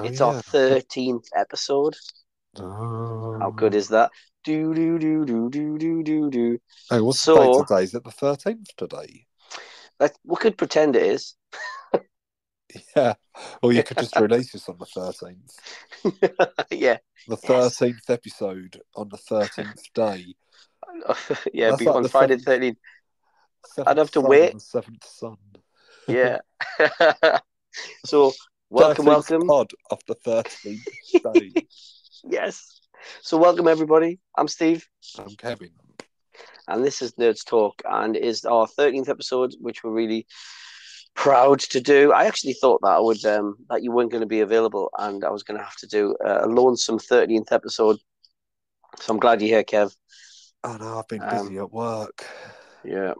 Oh, it's yeah. our thirteenth episode. Oh. How good oh. is that? Do do do do do do do do. Hey, what's So- the today? Is it the thirteenth today? Let we could pretend it is. Yeah. Or you could just release this on the thirteenth. yeah, The Yes. thirteenth episode on the thirteenth day. yeah. That's Be like on the Friday seventh- thirteenth. Seventh have to wait. The seventh sun. Yeah. so welcome, welcome. Pod of the thirteenth day. yes. So welcome everybody. I'm Steve, I'm Kevin. and this is Nerds Talk, and it is our thirteenth episode, which we're really proud to do. I actually thought that I would um, that you weren't going to be available, and I was going to have to do a lonesome thirteenth episode. So I'm glad you're here, Kev. Oh no, I've been Um, busy at work. Yeah,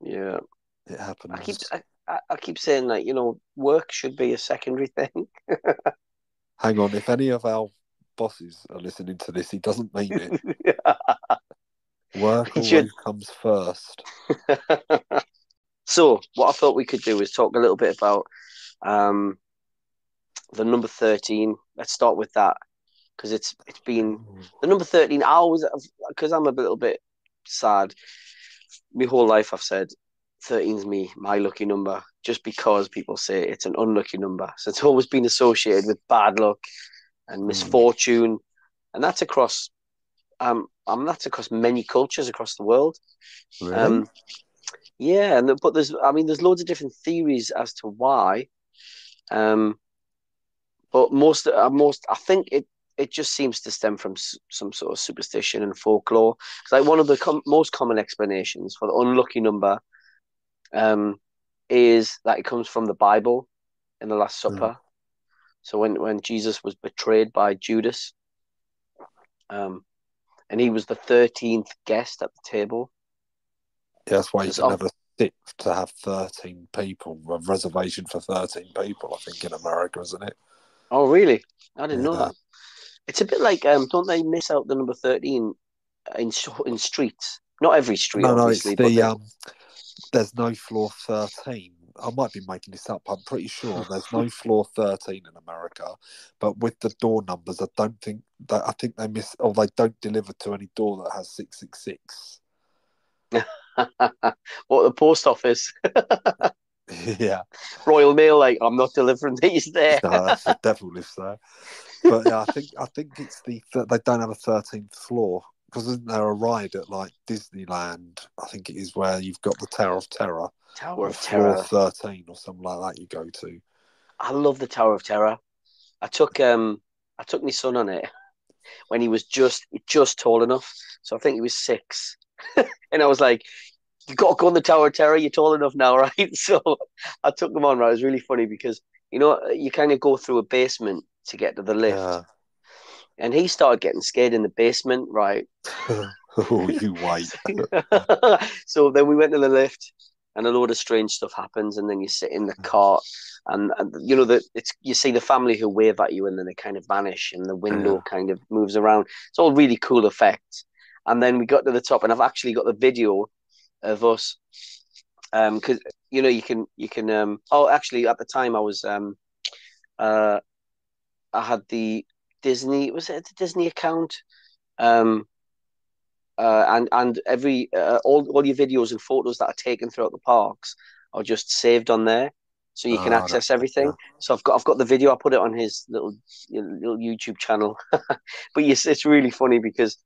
yeah. It happens. I keep I, I- I keep saying that you know work should be a secondary thing. Hang on, if any of our bosses are listening to this, he doesn't mean it. Work always should. comes first. so what I thought we could do is talk a little bit about um, the number thirteen. Let's start with that because it's it's been the number thirteen. I always because I'm a little bit sad. My whole life I've said 13's me my lucky number just because people say it's an unlucky number. So it's always been associated with bad luck and misfortune, and that's across um, um that's across many cultures across the world. Really? Um, yeah, and but there's, I mean, there's loads of different theories as to why. Um, but most, uh, most, I think it, it just seems to stem from some sort of superstition and folklore. It's like one of the com- most common explanations for the unlucky number, um, is that it comes from the Bible in the Last Hmm. Supper. So when when Jesus was betrayed by Judas, um, and he was the thirteenth guest at the table. yeah, that's why it's off- never stick to have 13 people, a reservation for 13 people, I think, in America, isn't it? Oh, really? I didn't know that. It's a bit like, um, don't they miss out the number thirteen in in streets? Not every street, no, no, it's obviously. but the, they- um, there's no floor 13. I might be making this up. I'm pretty sure there's no floor 13 in America, but with the door numbers, I don't think that I think they miss or they don't deliver to any door that has 666. what the post office, yeah, Royal Mail, like I'm not delivering these there. no, the devil lives there. But yeah, I think I think it's the they don't have a 13th floor because isn't there a ride at like Disneyland? I think it is where you've got the Tower of Terror, Tower of Terror. 13 or something like that. You go to. I love the Tower of Terror. I took um I took my son on it when he was just just tall enough. So I think he was six. and I was like, You gotta go on the Tower of Terror, you're tall enough now, right? So I took him on, right? It was really funny because you know, you kind of go through a basement to get to the lift. Yeah. And he started getting scared in the basement, right? oh, you wait. so then we went to the lift, and a load of strange stuff happens, and then you sit in the cart, and, and you know that it's you see the family who wave at you, and then they kind of vanish, and the window Yeah. kind of moves around. It's all really cool effects. And then we got to the top, and I've actually got the video of us, um, because you know you can you can um. Oh, actually, at the time I was um, uh, I had the Disney was it the Disney account, um uh, and and every uh, all all your videos and photos that are taken throughout the parks are just saved on there, so you can Oh, access everything. yeah. So I've got I've got the video. I put it on his little little YouTube channel, but yes, it's really funny because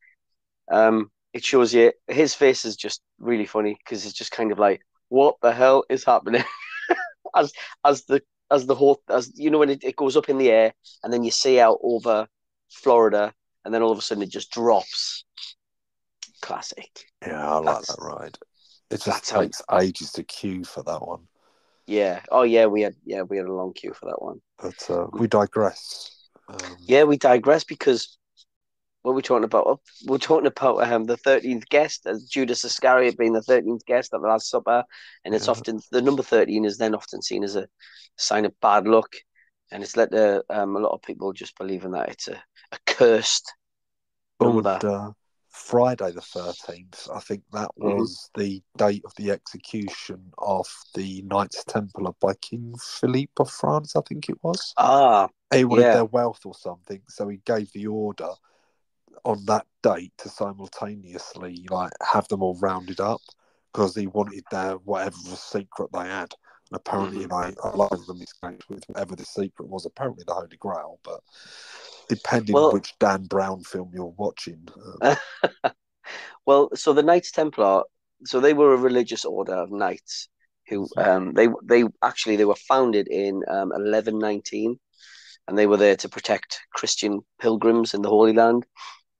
um it shows you his face is just really funny because it's just kind of like what the hell is happening as as the as the whole as you know when it, it goes up in the air and then you see out over Florida and then all of a sudden it just drops. Classic. Yeah, I like That's- that ride. It just that's how- takes ages to queue for that one. Yeah. Oh yeah, we had yeah we had a long queue for that one. But uh, we digress. Um, Yeah, we digress because what we're we talking about? Oh, We're talking about um, the thirteenth guest, as Judas Iscariot being the thirteenth guest at the Last Supper, and it's Yeah. often the number thirteen is then often seen as a sign of bad luck, and it's led to um, a lot of people just believing that it's a, a cursed number. uh, Friday the 13th, I think that Mhm. was the date of the execution of the Knights Templar by King Philippe of France, I think it was. Ah, He wanted Yeah. their wealth or something, so he gave the order on that date to simultaneously like have them all rounded up because he wanted their whatever secret they had. And apparently, like a lot of them escaped with whatever the secret was. Apparently, the Holy Grail, but depending Well- which Dan Brown film you're watching, uh, well, so the Knights Templar, so they were a religious order of knights who, um, they they actually they were founded in um, 1119, and they were there to protect Christian pilgrims in the Holy Land,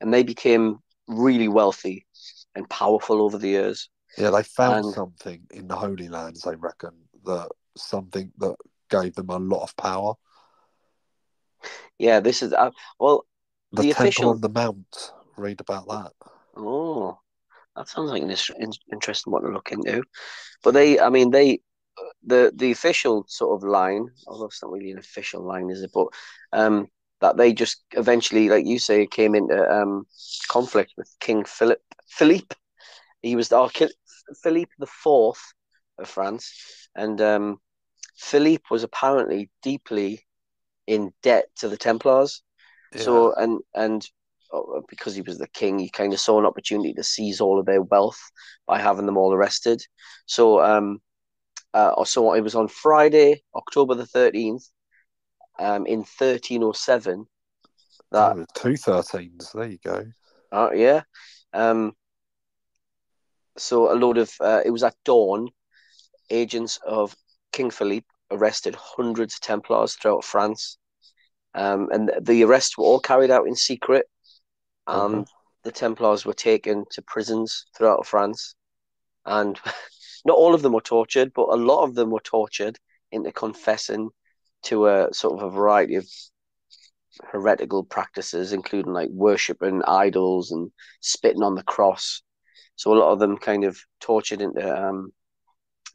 and they became really wealthy and powerful over the years. yeah, they found And- something in the Holy Lands. They reckon that something that gave them a lot of power. Yeah, this is uh, well, The, The Temple official- on the Mount. Read about that. Oh, that sounds like an interesting one to look into. But they, I mean, they, the the official sort of line, although it's not really an official line, is it? But um, that they just eventually, like you say, came into um conflict with King Philip. Philippe, he was the Ki- Philippe the Fourth of France, and um, Philippe was apparently deeply in debt to the Templars. So and and uh, because he was the king, he kind of saw an opportunity to seize all of their wealth by having them all arrested. So um, uh, so it was on Friday, October the thirteenth, um, in thirteen oh seven. That Oh, two thirteens. There you go. uh, yeah, um, so a load of uh, it was at dawn. Agents of King Philippe arrested hundreds of Templars throughout France, um, and the arrests were all carried out in secret. And Uh-huh. the Templars were taken to prisons throughout France, and not all of them were tortured, but a lot of them were tortured into confessing to a sort of a variety of heretical practices, including like worshiping idols and spitting on the cross. So a lot of them kind of tortured into um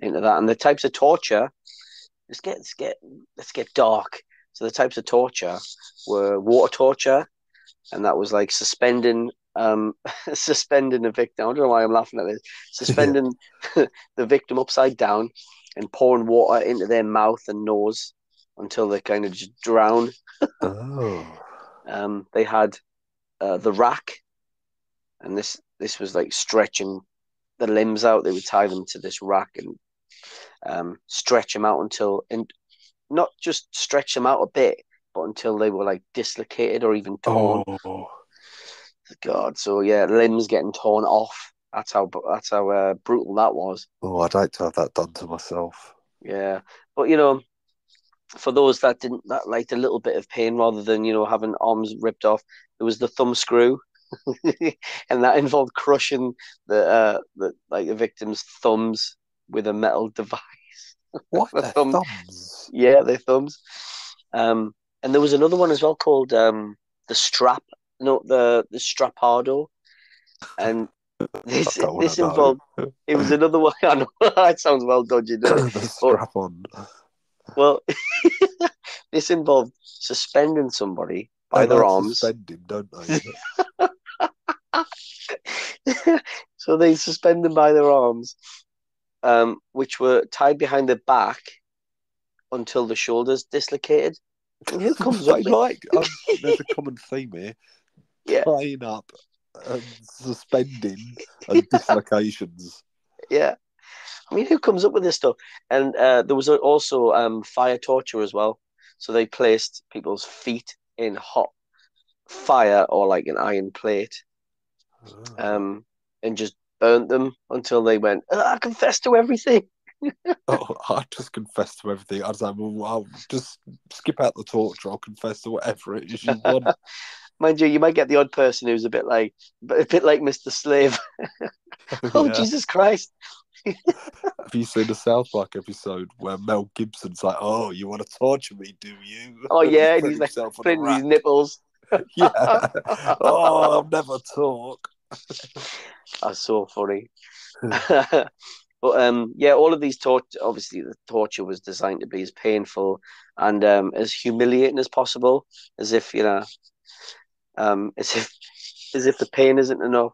into that, and the types of torture. Let's get let's get let's get dark. So the types of torture were water torture, and that was like suspending um suspending the victim. I don't know why I'm laughing at this. Suspending the victim upside down and pouring water into their mouth and nose until they kind of just drown. Oh. Um, they had uh, the rack, and this this was like stretching the limbs out. They would tie them to this rack and um, stretch them out until, and not just stretch them out a bit, but until they were like dislocated or even torn. Oh. God, so yeah, limbs getting torn off. That's how that's how uh, brutal that was. Oh, I'd like to have that done to myself. Yeah, but you know, for those that didn't that liked a little bit of pain rather than you know having arms ripped off, there was the thumb screw, and that involved crushing the uh the like the victim's thumbs with a metal device. What The the thumb- thumbs? Yeah, their thumbs. Um, and there was another one as well called um the strap, no the the strappado, and this this know. involved it was another one. I know it sounds well dodgy. strap on. Well, this involved suspending somebody by They their arms. Suspend him, don't they? so they suspend them by their arms, um, which were tied behind the back until the shoulders dislocated. And who comes up with like um, there's a common theme here. Yeah. Tying up and suspending and dislocations. yeah? I mean, who comes up with this stuff? And uh, there was also um, fire torture as well. So they placed people's feet in hot fire or like an iron plate, um, and just burnt them until they went. "Uh, I confess to everything. Oh, I just confess to everything. I was like, well, I'll just skip out the torture. I'll confess to whatever it is you want. Mind you, you might get the odd person who's a bit like, a bit like Mister Slave. oh Yeah. Jesus Christ! Have you seen the South Park episode where Mel Gibson's like, "Oh, you want to torture me, do you?" Oh yeah, and Put he's like putting his nipples. yeah. Oh, I'll never talk. That's so funny. but um, yeah, all of these torture. Obviously, the torture was designed to be as painful and um, as humiliating as possible, as if you know, um, as if as if the pain isn't enough.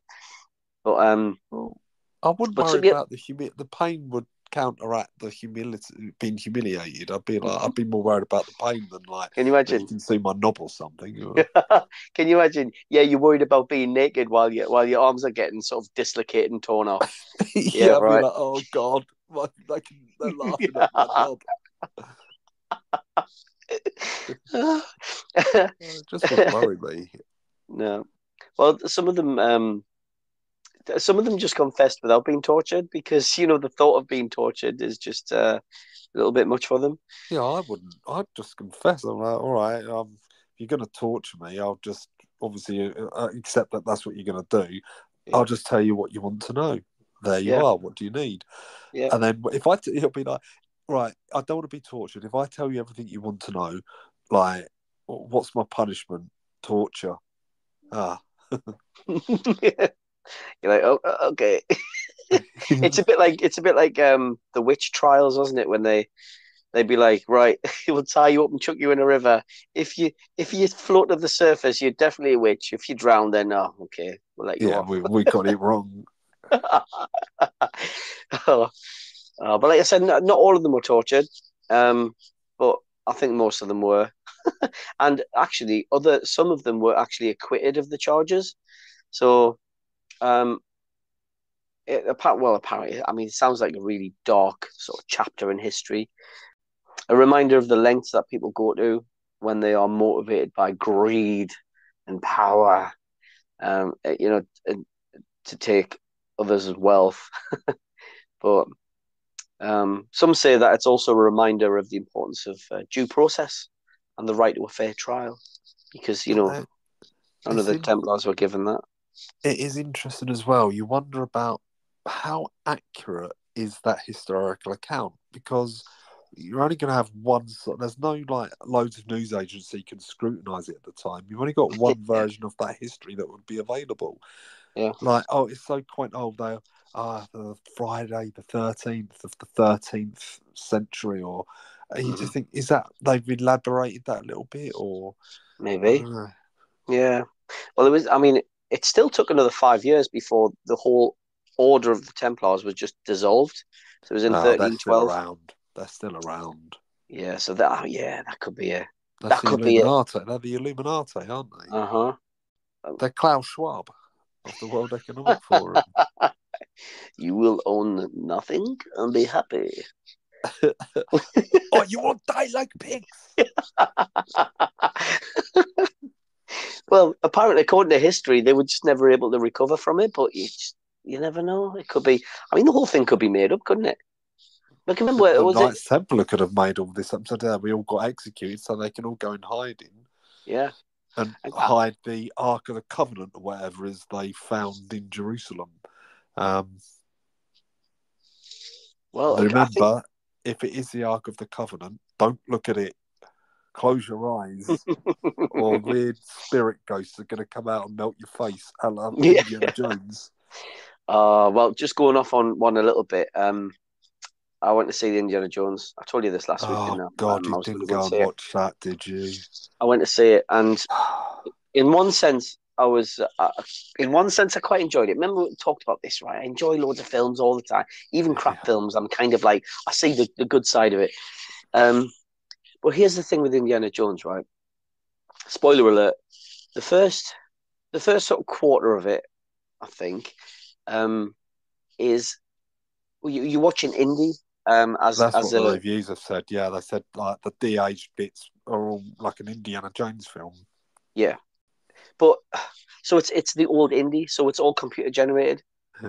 But um, I wouldn't worry to get- about the humi- The pain would counteract the humility, being humiliated. I'd be like, I'd be more worried about the pain than like can you that you imagine? can see my knob or something. can you imagine? Yeah, you're worried about being naked while you while your arms are getting sort of dislocated and torn off. yeah, I'd right. be like, oh god, they can, they're laughing at my knob. It just wouldn't worry me. no. Well, some of them, um, some of them just confessed without being tortured because you know the thought of being tortured is just uh, a little bit much for them. Yeah, I wouldn't. I'd just confess. I'm like, all right, um, if you're going to torture me, I'll just obviously uh, uh, accept that that's what you're going to do. Yeah. I'll just tell you what you want to know. There you Yeah. are. What do you need? Yeah. And then if I, t- it'll be like, right, I don't want to be tortured. If I tell you everything you want to know, like, what's my punishment? Torture. Ah, You're like, oh, uh, okay. it's a bit like it's a bit like um the witch trials, wasn't it? When they they'd be like, right, we'll tie you up and chuck you in a river. If you if you float to the surface, you're definitely a witch. If you drown, then oh, okay, we'll let you yeah, off. we, we got it wrong. oh. Uh, but like I said, not, not all of them were tortured, um, but I think most of them were. and actually, other some of them were actually acquitted of the charges. So, um, it, apart, well, apparently, I mean, it sounds like a really dark sort of chapter in history. A reminder of the lengths that people go to when they are motivated by greed and power. Um, you know, to take others' wealth. but um, some say that it's also a reminder of the importance of uh, due process and the right to a fair trial, because you know Uh, none of the Templars were given that. It is interesting as well. You wonder about how accurate is that historical account because you're only going to have one. There's no like loads of news agency can scrutinise it at the time. You've only got one version of that history that would be available. Yeah. Like oh, it's so quaint. Oh, they ah the Friday the thirteenth of the thirteenth century, or and you just think is that they've elaborated that a little bit, or Maybe, don't yeah. Well, it was. I mean, it still took another five years before the whole order of the Templars was just dissolved. So it was in No, they're thirteen still around. They're still around. Yeah. So that. oh, yeah, that could be a. That's That could be it. Illuminati. They're the Illuminati, aren't they? Uh huh. They're Klaus Schwab of the World Economic Forum. You will own nothing and be happy. or you want to die like pigs? well, apparently, according to history, they were just never able to recover from it. But you just, you never know. It could be. I mean, the whole thing could be made up, couldn't it? Like, remember, the was Knights it? Templar could have made all this up so we all got executed so they can all go and hide in hiding Yeah. and And- hide the Ark of the Covenant or whatever is they found in Jerusalem. Um, Well, remember, think- if it is the Ark of the Covenant, don't look at it. Close your eyes, or weird spirit ghosts are going to come out and melt your face. I love Yeah. Indiana Jones. Uh, well, just going off on one a little bit. Um, I went to see the Indiana Jones. I told you this last week, didn't I? Oh God, Um, you didn't go and it. watch that, did you? I went to see it, and in one sense, I was, uh, in one sense, I quite enjoyed it. Remember, we talked about this, right? I enjoy loads of films all the time, even crap Yeah. films. I'm kind of like, I see the, the good side of it. Um, but here's the thing with Indiana Jones, right? Spoiler alert: the first, the first sort of quarter of it, I think, um, is well, you, you're watching indie um, as That's as what the a reviews have said. Yeah, they said like the de-aged bits are all like an Indiana Jones film. yeah. But so it's it's the old indie, so it's all computer generated.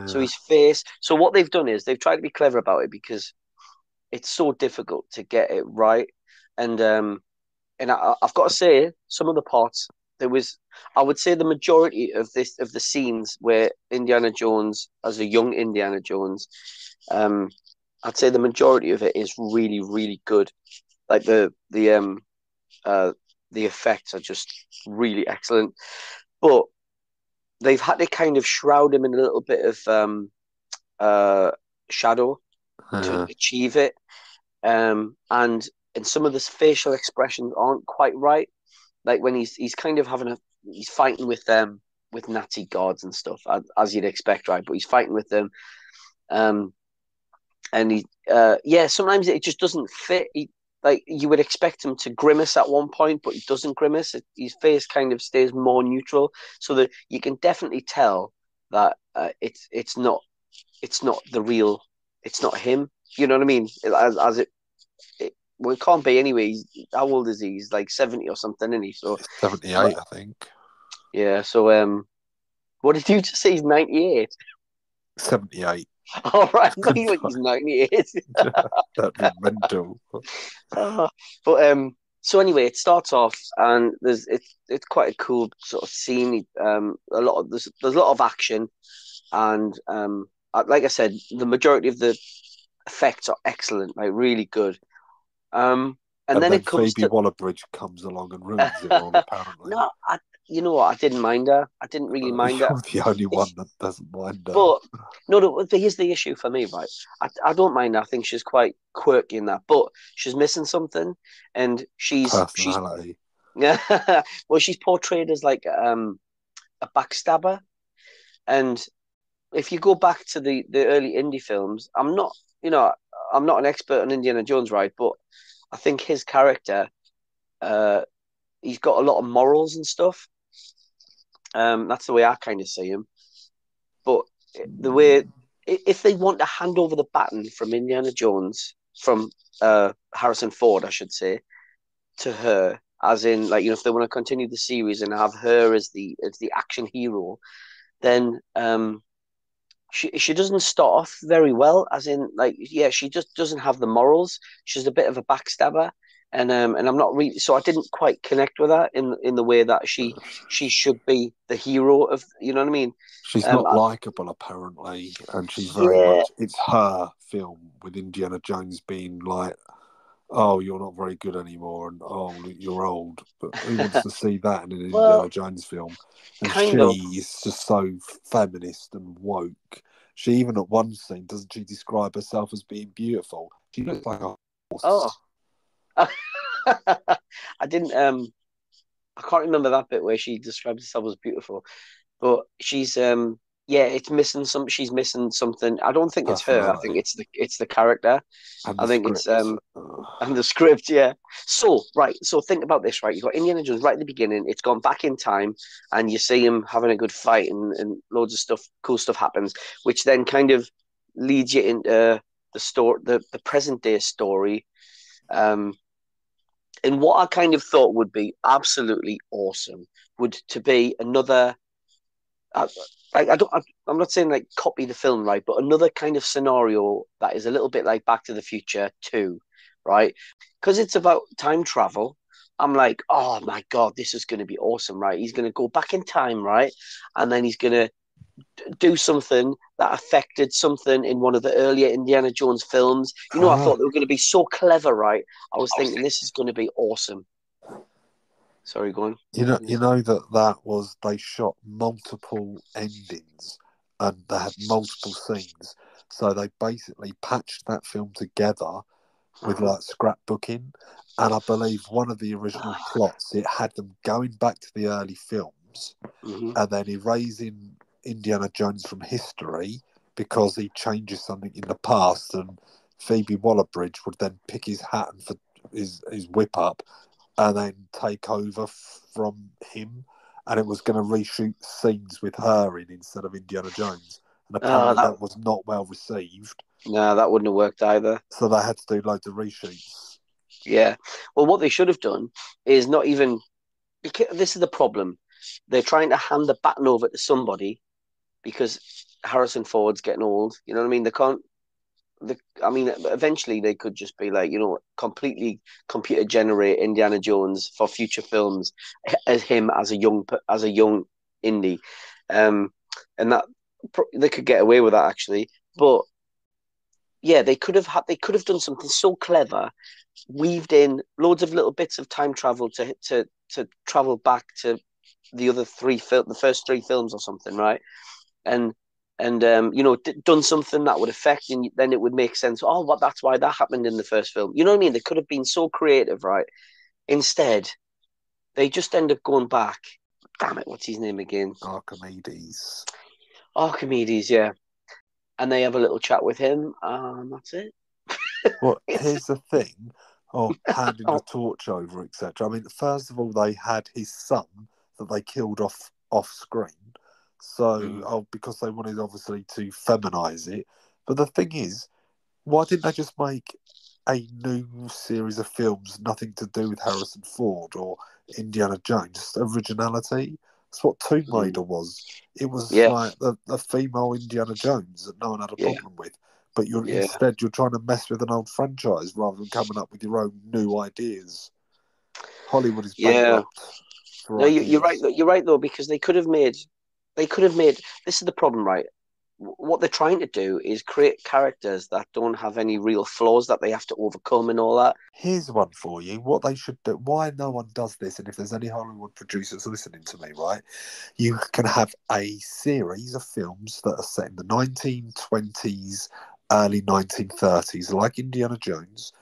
So Yeah. his face. So what they've done is they've tried to be clever about it because it's so difficult to get it right. And um, and I, I've got to say, some of the parts there was, I would say, the majority of this of the scenes where Indiana Jones, as a young Indiana Jones, um, I'd say the majority of it is really, really good. Like the the um, uh, the effects are just really excellent, but they've had to kind of shroud him in a little bit of um, uh, shadow to achieve it. Um, and and some of his facial expressions aren't quite right. Like when he's he's kind of having a he's fighting with them with Nazi guards and stuff, as you'd expect, right? But he's fighting with them, um, and he, uh, yeah, sometimes it just doesn't fit. He, like you would expect him to grimace at one point, but he doesn't grimace. It, his face kind of stays more neutral, so that you can definitely tell that uh, it's it's not it's not the real, it's not him. You know what I mean? As as it, it well, it can't be anyway. He's, how old is he? He's like seventy or something, isn't he? So seventy eight, I think. Yeah. So um, what did you just say? He's ninety eight. Seventy eight. All right, think he's ninety eight. That'd be mental. Uh, but um, so anyway, it starts off and there's it's it's quite a cool sort of scene. Um, a lot of there's there's a lot of action, and um, like I said, the majority of the effects are excellent, like really good. Um, and, and then, then, it comes Phoebe to Waller-Bridge comes along and ruins it all. Apparently, no, I, you know what? I didn't mind her. I didn't really mind her. The only one that doesn't mind her. But no, no. Here's the issue for me, right? I, I don't mind her. I think she's quite quirky in that, but she's missing something, and she's personality. Yeah. well, she's portrayed as like um a backstabber, and if you go back to the the early indie films, I'm not, you know, I'm not an expert on Indiana Jones, right? But I think his character, uh, he's got a lot of morals and stuff. Um, that's the way I kind of see him. But the way, if they want to hand over the baton from Indiana Jones, from uh, Harrison Ford, I should say, to her, as in, like you know, if they want to continue the series and have her as the as the action hero, then um, she she doesn't start off very well. As in, like yeah, she just doesn't have the morals. She's a bit of a backstabber, and um and I'm not really so I didn't quite connect with that in in the way that she she should be the hero of you know what I mean. She's Um, not likable apparently, and she's very Yeah. much. It's her film with Indiana Jones being like, "Oh, you're not very good anymore," and "Oh, you're old." But who wants to see that in an Well, Indiana Jones film? And she is just so feminist and woke. She even at one scene doesn't she describe herself as being beautiful? She looks like a horse. Oh. I didn't um I can't remember that bit where she describes herself as beautiful. But she's um yeah, it's missing some she's missing something. I don't think it's her. I think it's the it's the character And I the think it's, um, and the script, yeah. So, right, so think about this, right? You've got Indiana Jones right at the beginning, it's gone back in time, and you see him having a good fight and, and loads of stuff, cool stuff happens, which then kind of leads you into the story the, the present day story. Um and what I kind of thought would be absolutely awesome would to be another. I, I, I don't. I, I'm not saying like copy the film, right? But another kind of scenario that is a little bit like Back to the Future Two, right? Because it's about time travel. I'm like, oh my god, this is going to be awesome, right? He's going to go back in time, right? And then he's going to do something that affected something in one of the earlier Indiana Jones films. You know, I Ah. thought they were going to be so clever, right? I was thinking this is going to be awesome. Sorry, go on. You know, you know that that was they shot multiple endings and they had multiple scenes, so they basically patched that film together with Uh-huh. like scrapbooking. And I believe one of the original plots it had them going back to the early films Mhm. and then erasing Indiana Jones from history because he changes something in the past, and Phoebe Waller-Bridge would then pick his hat and for his his whip up, and then take over from him, and it was going to reshoot scenes with her in instead of Indiana Jones, and ah, apparently that- that... was not well received, No, that wouldn't have worked either. so they had to do loads of reshoots. Yeah. Well, what they should have done is not even. This is the problem. They're trying to hand the baton over to somebody because Harrison Ford's getting old. You know what I mean? They can't. The, I mean, eventually they could just be like, you know, completely computer generate Indiana Jones for future films as him as a young as a young indie, um, and that they could get away with that actually. But yeah, they could have had they could have done something so clever, weaved in loads of little bits of time travel to to to travel back to the other three fil- the first three films or something, right? And and um, you know, d- done something that would affect, and then it would make sense. Oh, what? That's why that happened in the first film. You know what I mean? They could have been so creative, right? Instead, they just end up going back damn it, what's his name again? Archimedes. Archimedes, yeah. And they have a little chat with him, and that's it. Well, here's the thing of handing the torch over, etc. I mean, first of all, they had his son that they killed off off screen. So, Mm. oh, because they wanted obviously to feminize it. But the thing is, why didn't they just make a new series of films, nothing to do with Harrison Ford or Indiana Jones, just originality? That's what Tomb Mm. Raider was. It was Yeah. like the, the female Indiana Jones that no one had a Yeah. problem with. But you're Yeah. instead you're trying to mess with an old franchise rather than coming up with your own new ideas. Hollywood is Yeah. bankrupt. for No, you, you're right. You're right though, because they could have made, they could have made. This is the problem, right? What they're trying to do is create characters that don't have any real flaws that they have to overcome and all that. Here's one for you. What they should do. Why no one does this, and if there's any Hollywood producers listening to me, right, you can have a series of films that are set in the 1920s, early 1930s, like Indiana Jones.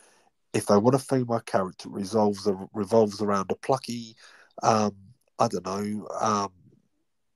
If they want a female character, it resolves revolves around a plucky, um, I don't know, um,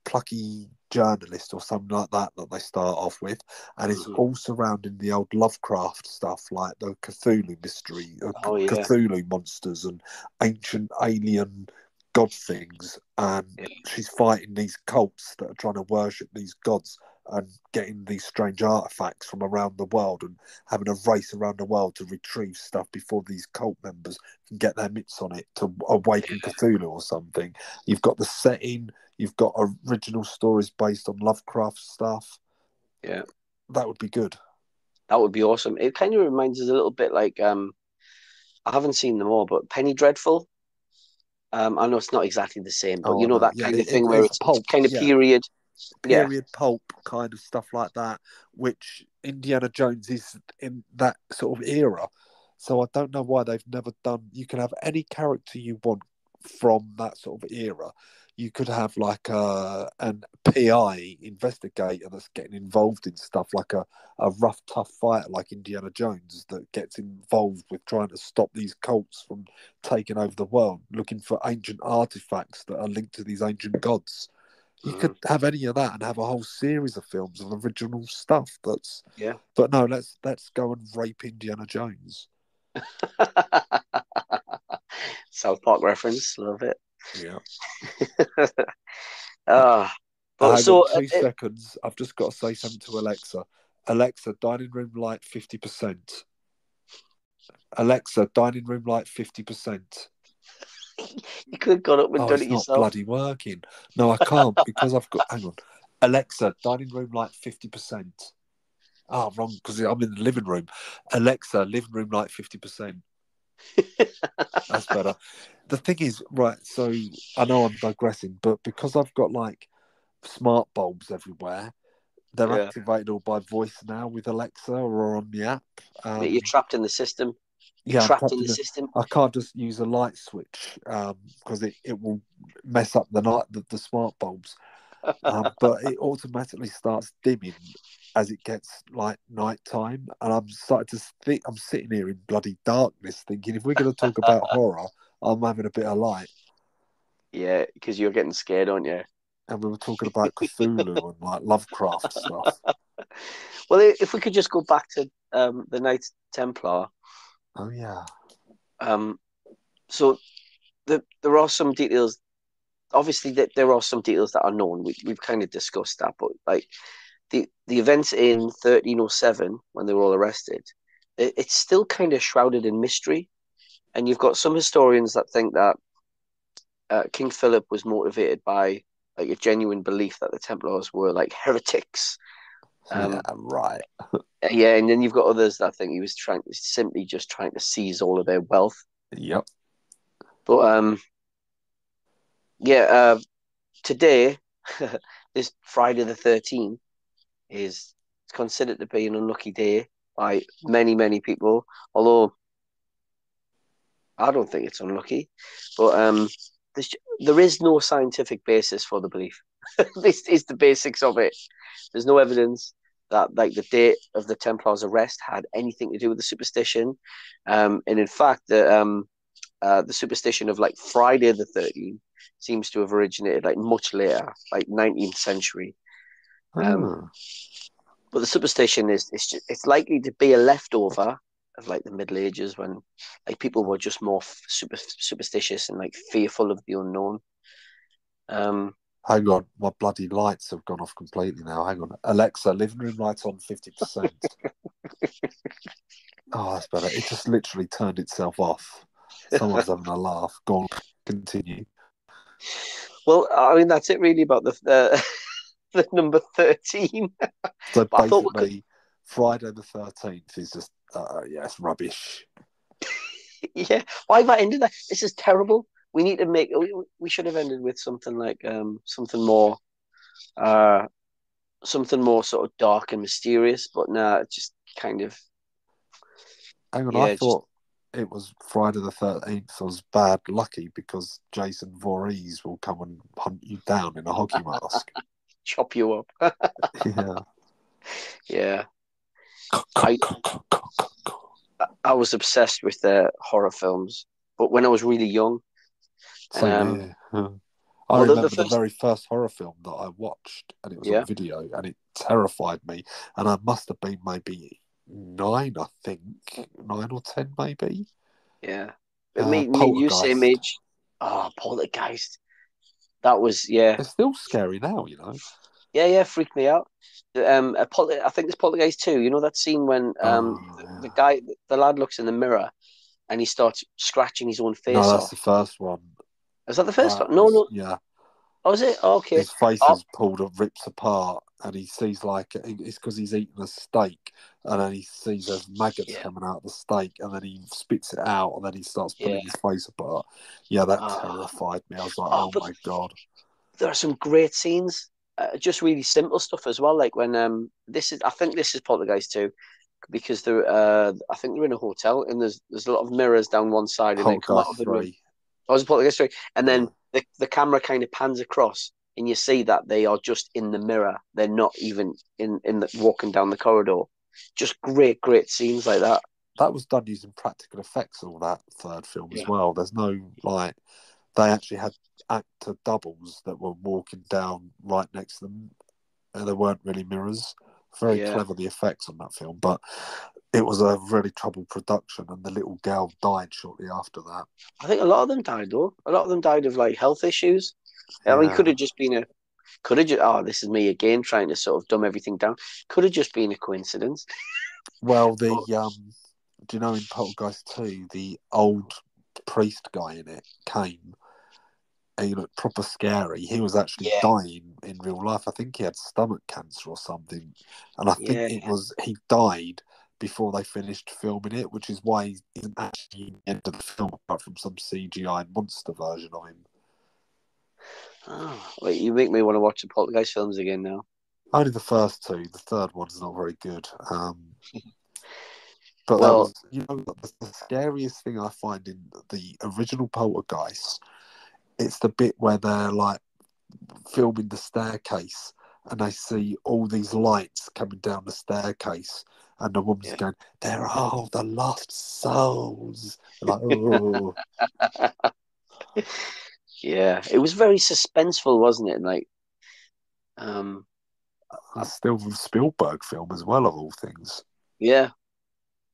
plucky journalist or something like that that they start off with, and it's Mhm. all surrounding the old Lovecraft stuff, like the Cthulhu mystery, uh, Oh, yeah. Cthulhu monsters, and ancient alien god things. And Yeah. she's fighting these cults that are trying to worship these gods and getting these strange artifacts from around the world and having a race around the world to retrieve stuff before these cult members can get their mitts on it to awaken Cthulhu or something. You've got the setting, you've got original stories based on Lovecraft stuff. Yeah. That would be good. That would be awesome. It kind of reminds us a little bit like um, I haven't seen them all, but Penny Dreadful. Um, I know it's not exactly the same, but Oh, you know that yeah, kind it- of thing it- where it's it's, pulp, kind of yeah. period. Period pulp kind of stuff like that, which Indiana Jones is in that sort of era. So I don't know why they've never done. You can have any character you want from that sort of era. You could have like a an PI investigator that's getting involved in stuff like a, a rough, tough fighter like Indiana Jones that gets involved with trying to stop these cults from taking over the world, looking for ancient artifacts that are linked to these ancient gods. You Mhm. could have any of that and have a whole series of films of original stuff. That's Yeah. But no, let's let's go and rape Indiana Jones. South Park reference, love it. Yeah. Ah, but Hang so on two uh, seconds. I've just got to say something to Alexa. Alexa, dining room light fifty percent. Alexa, dining room light fifty percent. you could have got up and Oh, done it not yourself. bloody working. No, I can't because I've got. Hang on, Alexa, dining room light fifty percent. Oh, wrong because I'm in the living room. Alexa, living room light fifty percent. That's better. The thing is, right, so I know I'm digressing, but because I've got like smart bulbs everywhere, they're Yeah. activated all by voice now with Alexa or on the app. Um, You're trapped in the system. Yeah, trapped in the the- system. I can't just use a light switch because it, it will mess up the night the, the smart bulbs. Um, but it automatically starts dimming as it gets like night time, and I'm starting to think I'm sitting here in bloody darkness, thinking if we're going to talk about horror, I'm having a bit of light, yeah, because you're getting scared, aren't you? and we were talking about Cthulhu and like Lovecraft stuff. Well, if we could just go back to um, the Knights Templar. Oh yeah, Um, so the, there are some details. Obviously, that there are some details that are known. We, we've kind of discussed that, but like the the events in 1307 when they were all arrested, it, it's still kind of shrouded in mystery. And you've got some historians that think that uh, King Philip was motivated by like a genuine belief that the Templars were like heretics. Um, yeah, right. Yeah, and then you've got others that think he was trying simply just trying to seize all of their wealth. Yep. But um, yeah, uh, today, this Friday the thirteenth, is considered to be an unlucky day by many many people. Although I don't think it's unlucky, but um, there is no scientific basis for the belief. this is the basics of it. There's no evidence that like the date of the Templars' arrest had anything to do with the superstition, um, and in fact, the um, uh, the superstition of like Friday the 13th seems to have originated like much later, like 19th century. Um, Oh. But the superstition is it's just, it's likely to be a leftover of like the Middle Ages when like people were just more f- super superstitious and like fearful of the unknown. Um, Hang on, my bloody lights have gone off completely now. Hang on, Alexa, living room lights on fifty percent. oh, that's better. It just literally turned itself off. Someone's having a laugh. Go on, continue. well, I mean that's it really about the the, the number thirteen. So But I thought we basically, Friday the thirteenth is just uh, yeah, it's rubbish. yeah, why have I ended that? This is terrible. We need to make. We, we should have ended with something like um something more, uh, something more sort of dark and mysterious. But nah, it's just kind of Hang on, Yeah, I just- thought it was Friday the thirteenth. Was bad lucky because Jason Voorhees will come and hunt you down in a hockey mask. chop you up. yeah. yeah, I- I was obsessed with the horror films, but when I was really young, Same Um, here. I well, the- the remember the, very first horror film that I watched, and it was Yeah. on video, and it terrified me. And I must have been maybe nine, I think, nine or ten, maybe. yeah, Uh, me, me and you same Poltergeist. age. Oh, Poltergeist. That was yeah, It's still scary now, you know. yeah, yeah. Freaked me out. Um, Pol- I think there's Poltergeist two. You know that scene when um Oh, the, the guy, the lad, looks in the mirror, and he starts scratching his own face No, that's off. the first one. Is that the first That one? No, was- no. Yeah, Oh, is it? Oh, okay. his face Oh. is pulled and rips apart, and he sees like it's because he's eating a steak, and then he sees there's maggots Yeah. coming out of the steak, and then he spits it out, and then he starts pulling Yeah. his face apart. Yeah, that Ah. terrified me. I was like, Oh, oh, my god. there are some great scenes, uh, just really simple stuff as well. Like when um, this is, I think this is Poltergeist two, because they're, uh, I think they're in a hotel and there's there's a lot of mirrors down one side and they come out of the room. Oh, it's Poltergeist three, and then the the camera kind of pans across and you see that they are just in the mirror. They're not even in in the walking down the corridor. Just great, great scenes like that. That was done using practical effects. All that third film Yeah. as well. There's no like they actually had actor doubles that were walking down right next to them, and there weren't really mirrors. Very Yeah. clever the effects on that film, but it was a really troubled production, and the little girl died shortly after that. I think a lot of them died though. A lot of them died of like health issues. I mean, could have just been a, could have just. Oh, this is me again trying to sort of dumb everything down. Could have just been a coincidence. Well, the um, do you know in Poltergeist two, the old priest guy in it came. And he looked proper scary. He was actually Yeah. dying in real life. I think he had stomach cancer or something, and I think Yeah. it was he died before they finished filming it, which is why he isn't actually in the end of the film, apart from some CGI monster version of him. Oh, wait, you make me want to watch the Poltergeist films again now. Only the first two. The third one's not very good. Um, but Well- was, you know, the, the scariest thing I find in the original Poltergeist. It's the bit where they're like filming the staircase, and they see all these lights coming down the staircase, and the woman's Yeah. going, "They're all the lost souls." Like, oh, Yeah, it was very suspenseful, wasn't it? Like, um, it's still Spielberg film as well, of all things. yeah,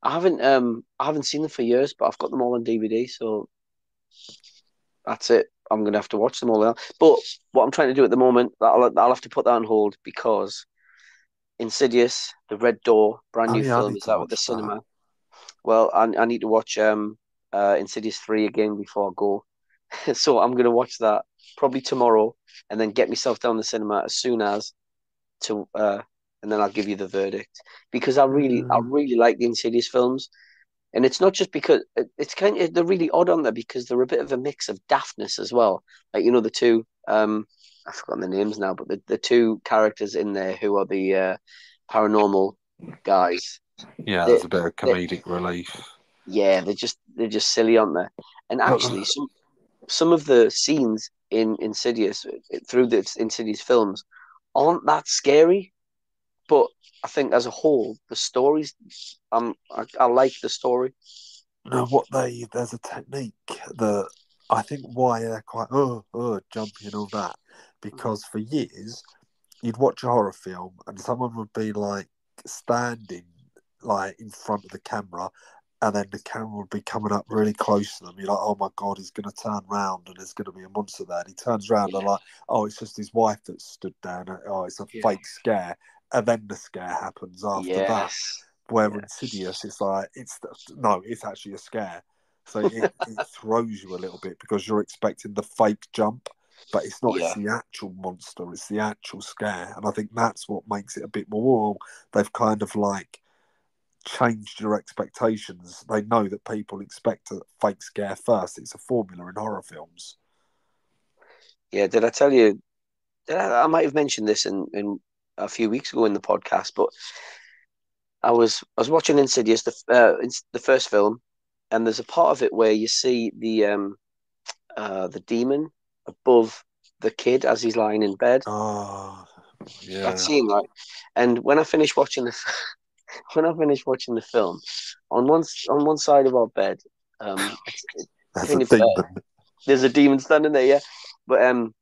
I haven't um I haven't seen them for years, but I've got them all on DVD, so that's it. I'm gonna have to watch them all now. But what I'm trying to do at the moment, I'll I'll have to put that on hold because Insidious, The Red Door, brand Oh, new yeah, film, is out at the watch that. cinema. Well, I I need to watch um uh Insidious three again before I go, so I'm gonna watch that probably tomorrow, and then get myself down the cinema as soon as to uh and then I'll give you the verdict because I really I Mm. really like the Insidious films, and it's not just because it's kind of they're really odd on there because they're a bit of a mix of daftness as well. Like you know the two um I've forgotten the names now, but the, the two characters in there who are the uh, paranormal guys. Yeah, They- there's a bit of comedic relief. Yeah, they're just they're just silly, aren't they? And Uh-uh. actually, some some of the scenes in Insidious through the Insidious films aren't that scary, but I think as a whole, the stories, um, I, I like the story. No, what they there's a technique that I think why they're quite oh oh jumpy and all that Mm. because for years you'd watch a horror film and someone would be like standing like in front of the camera and then the camera would be coming up really close to them. You're like, oh my god, he's going to turn around and there's going to be a monster there. And he turns around Yeah. and like, oh, it's just his wife that stood down. Oh, it's a Yeah. fake scare, and then the scare happens after that. yes. Where Yeah. Insidious, it's like it's no, it's actually a scare. So it, it throws you a little bit because you're expecting the fake jump, but it's not. It's the actual monster. It's the actual scare, and I think that's what makes it a bit more. They've kind of like changed your expectations. They know that people expect a fake scare first. It's a formula in horror films. Yeah, did I tell you? Did I, I might have mentioned this in, in a few weeks ago in the podcast, but I was I was watching Insidious, the uh, the first film, and there's a part of it where you see the um uh the demon above the kid as he's lying in bed. Oh, yeah. That scene, right? And when I finished watching the when I finished watching the film, on one on one side of our bed, um, it's- That's kind a of, uh, demon. there's a demon standing there, yeah. But um,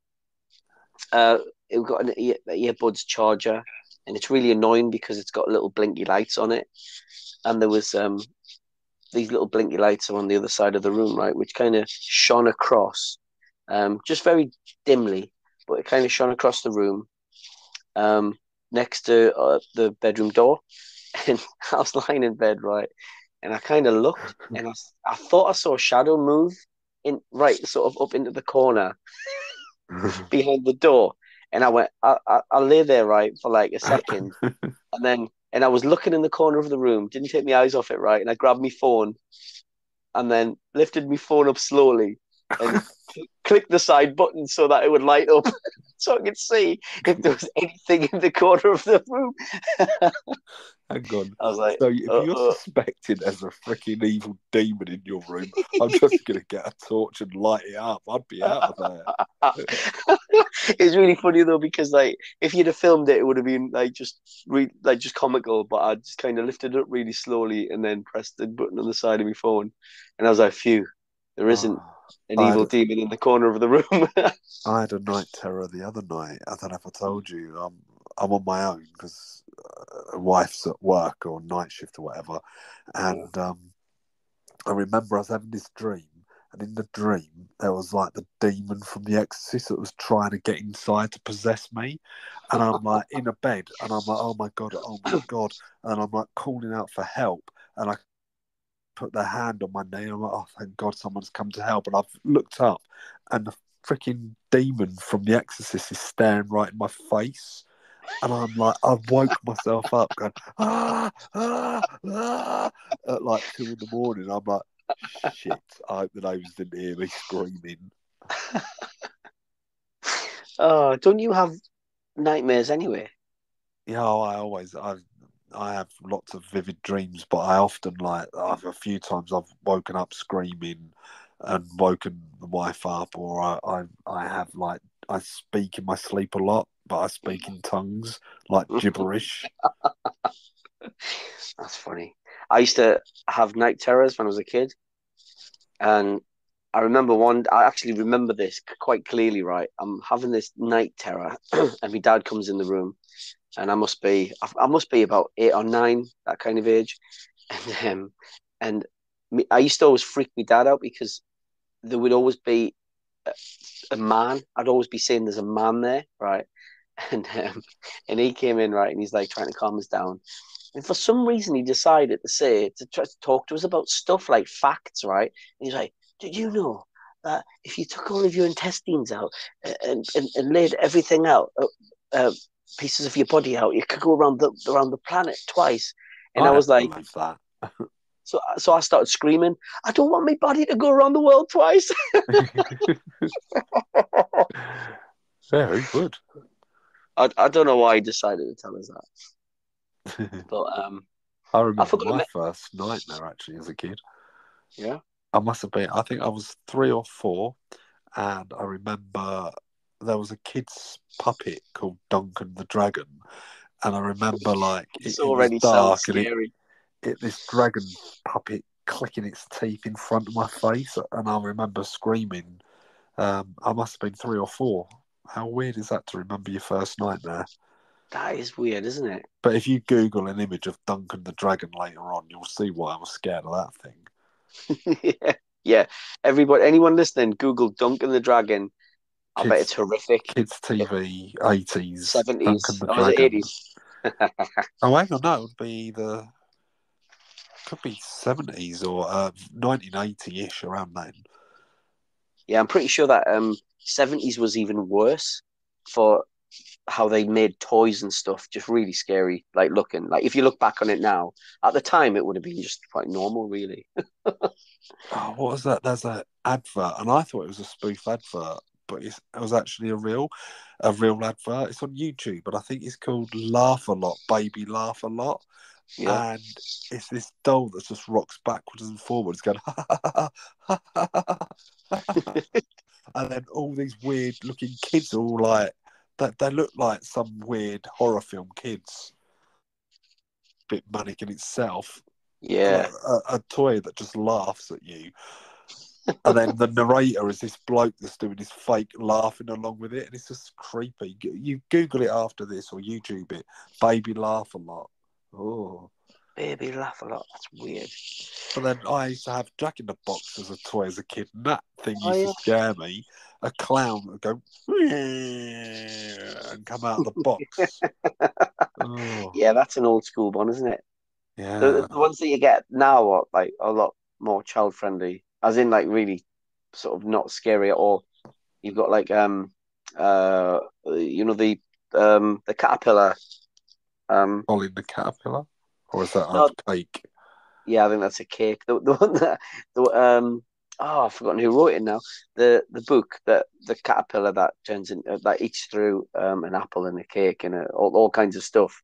uh, we've got an ear, earbuds charger, and it's really annoying because it's got little blinky lights on it, and there was um, these little blinky lights are on the other side of the room, right, which kind of shone across, um, just very dimly, but it kind of shone across the room, um, next to uh, the bedroom door, and I was lying in bed, right, and I kind of looked, and I, I thought I saw a shadow move in right sort of up into the corner behind the door. And i went I, I, I lay there right for like a second. And then and i was looking in the corner of the room didn't take my eyes off it right and i grabbed my phone and then lifted my phone up slowly and cl- clicked the side button so that it would light up so i could see if there was anything in the corner of the room Hang on. i was like So if uh, you're uh. suspected as a freaking evil demon in your room, I'm just gonna get a torch and light it up. I'd be out of there. it's really funny though because like if you'd have filmed it, it would have been like just re- like just comical. But I just kind of lifted it up really slowly and then pressed the button on the side of my phone, and I was like, "Phew, there isn't Oh, an I- evil demon in the corner of the room." I had a night terror the other night. I don't know if I told you. I'm I'm on my own because uh, wife's at work or night shift or whatever, and um, I remember I was having this dream, and in the dream there was like the demon from The Exorcist that was trying to get inside to possess me, and I'm like in a bed, and I'm like, oh my god, oh my god, and I'm like calling out for help, and I put their hand on my knee, and I'm like, oh thank God someone's come to help, and I've looked up, and the freaking demon from The Exorcist is staring right in my face. And I'm like, I woke myself up going, ah, ah, ah, at like two in the morning. I'm like, shit, I hope the neighbours didn't hear me screaming. oh, don't you have nightmares anyway? Yeah, I always, I, I have lots of vivid dreams, but I often like, I've a few times I've woken up screaming and woken the wife up, or I, I, I have like, I speak in my sleep a lot, but I speak in tongues like gibberish. That's funny. I used to have night terrors when I was a kid, and I remember one. I actually remember this quite clearly. Right, I'm having this night terror, and my dad comes in the room, and I must be, I must be about eight or nine, that kind of age, and um, and I used to always freak my dad out because there would always be a, a man. I'd always be saying there's a man there, right, and um, and he came in right, and he's like trying to calm us down. And for some reason, he decided to say to try to talk to us about stuff like facts, right? And he's like, "Did you know that if you took all of your intestines out and and, and laid everything out, uh, uh, pieces of your body out, you could go around the around the planet twice?" And I, was like, so so I started screaming, "I don't want my body to go around the world twice." Very good. I, I don't know why he decided to tell us that, but um, I remember forgot my about- first nightmare actually as a kid. yeah, I must have been, I think I was three or four, and I remember there was a kid's puppet called Duncan the Dragon. And I remember like it, it's it already was dark and it, it, this dragon puppet clicking its teeth in front of my face, and I remember screaming. Um, I must have been three or four. How weird is that to remember your first nightmare? That is weird, isn't it? But if you Google an image of Duncan the Dragon later on, you'll see why I was scared of that thing. yeah, yeah. Everybody, anyone listening, Google Duncan the Dragon. I bet it's horrific. Kids TV, eighties, Seventies, Duncan the or was it Dragon. eighties? Oh, hang on, no, it would be either could be seventies or uh, nineteen eighty ish around then. Yeah, I'm pretty sure that um seventies was even worse for how they made toys and stuff. Just really scary, like looking. Like if you look back on it now, at the time it would have been just quite normal, really. Oh, what was that? There's an advert, and I thought it was a spoof advert, but it's, it was actually a real, a real advert. It's on YouTube, but I think it's called Laugh a Lot, Baby Laugh a Lot, Yeah, and it's this doll that just rocks backwards and forwards, going, and then all these weird looking kids, all like that. They look like some weird horror film kids. Bit manic in itself, yeah, a, a toy that just laughs at you. And then the narrator is this bloke that's doing this fake laughing along with it, and it's just creepy. You Google it after this or YouTube it. Baby laugh a lot. Oh, baby laugh a lot. That's weird. but then I used to have Jack in the Box as a toy as a kid, and that thing oh, used Oh, yeah. to scare me. A clown would go and come out of the box. oh, Yeah, that's an old school one, isn't it? yeah. The, the ones that you get now are like a lot more child friendly, as in like really sort of not scary at all. You've got like um uh you know the um the caterpillar um Colin the caterpillar, or is that No. a cake? yeah I think that's a cake the the one that the um oh I've forgotten who wrote it now the the book that the caterpillar that turns into that eats through um an apple and a cake and a, all all kinds of stuff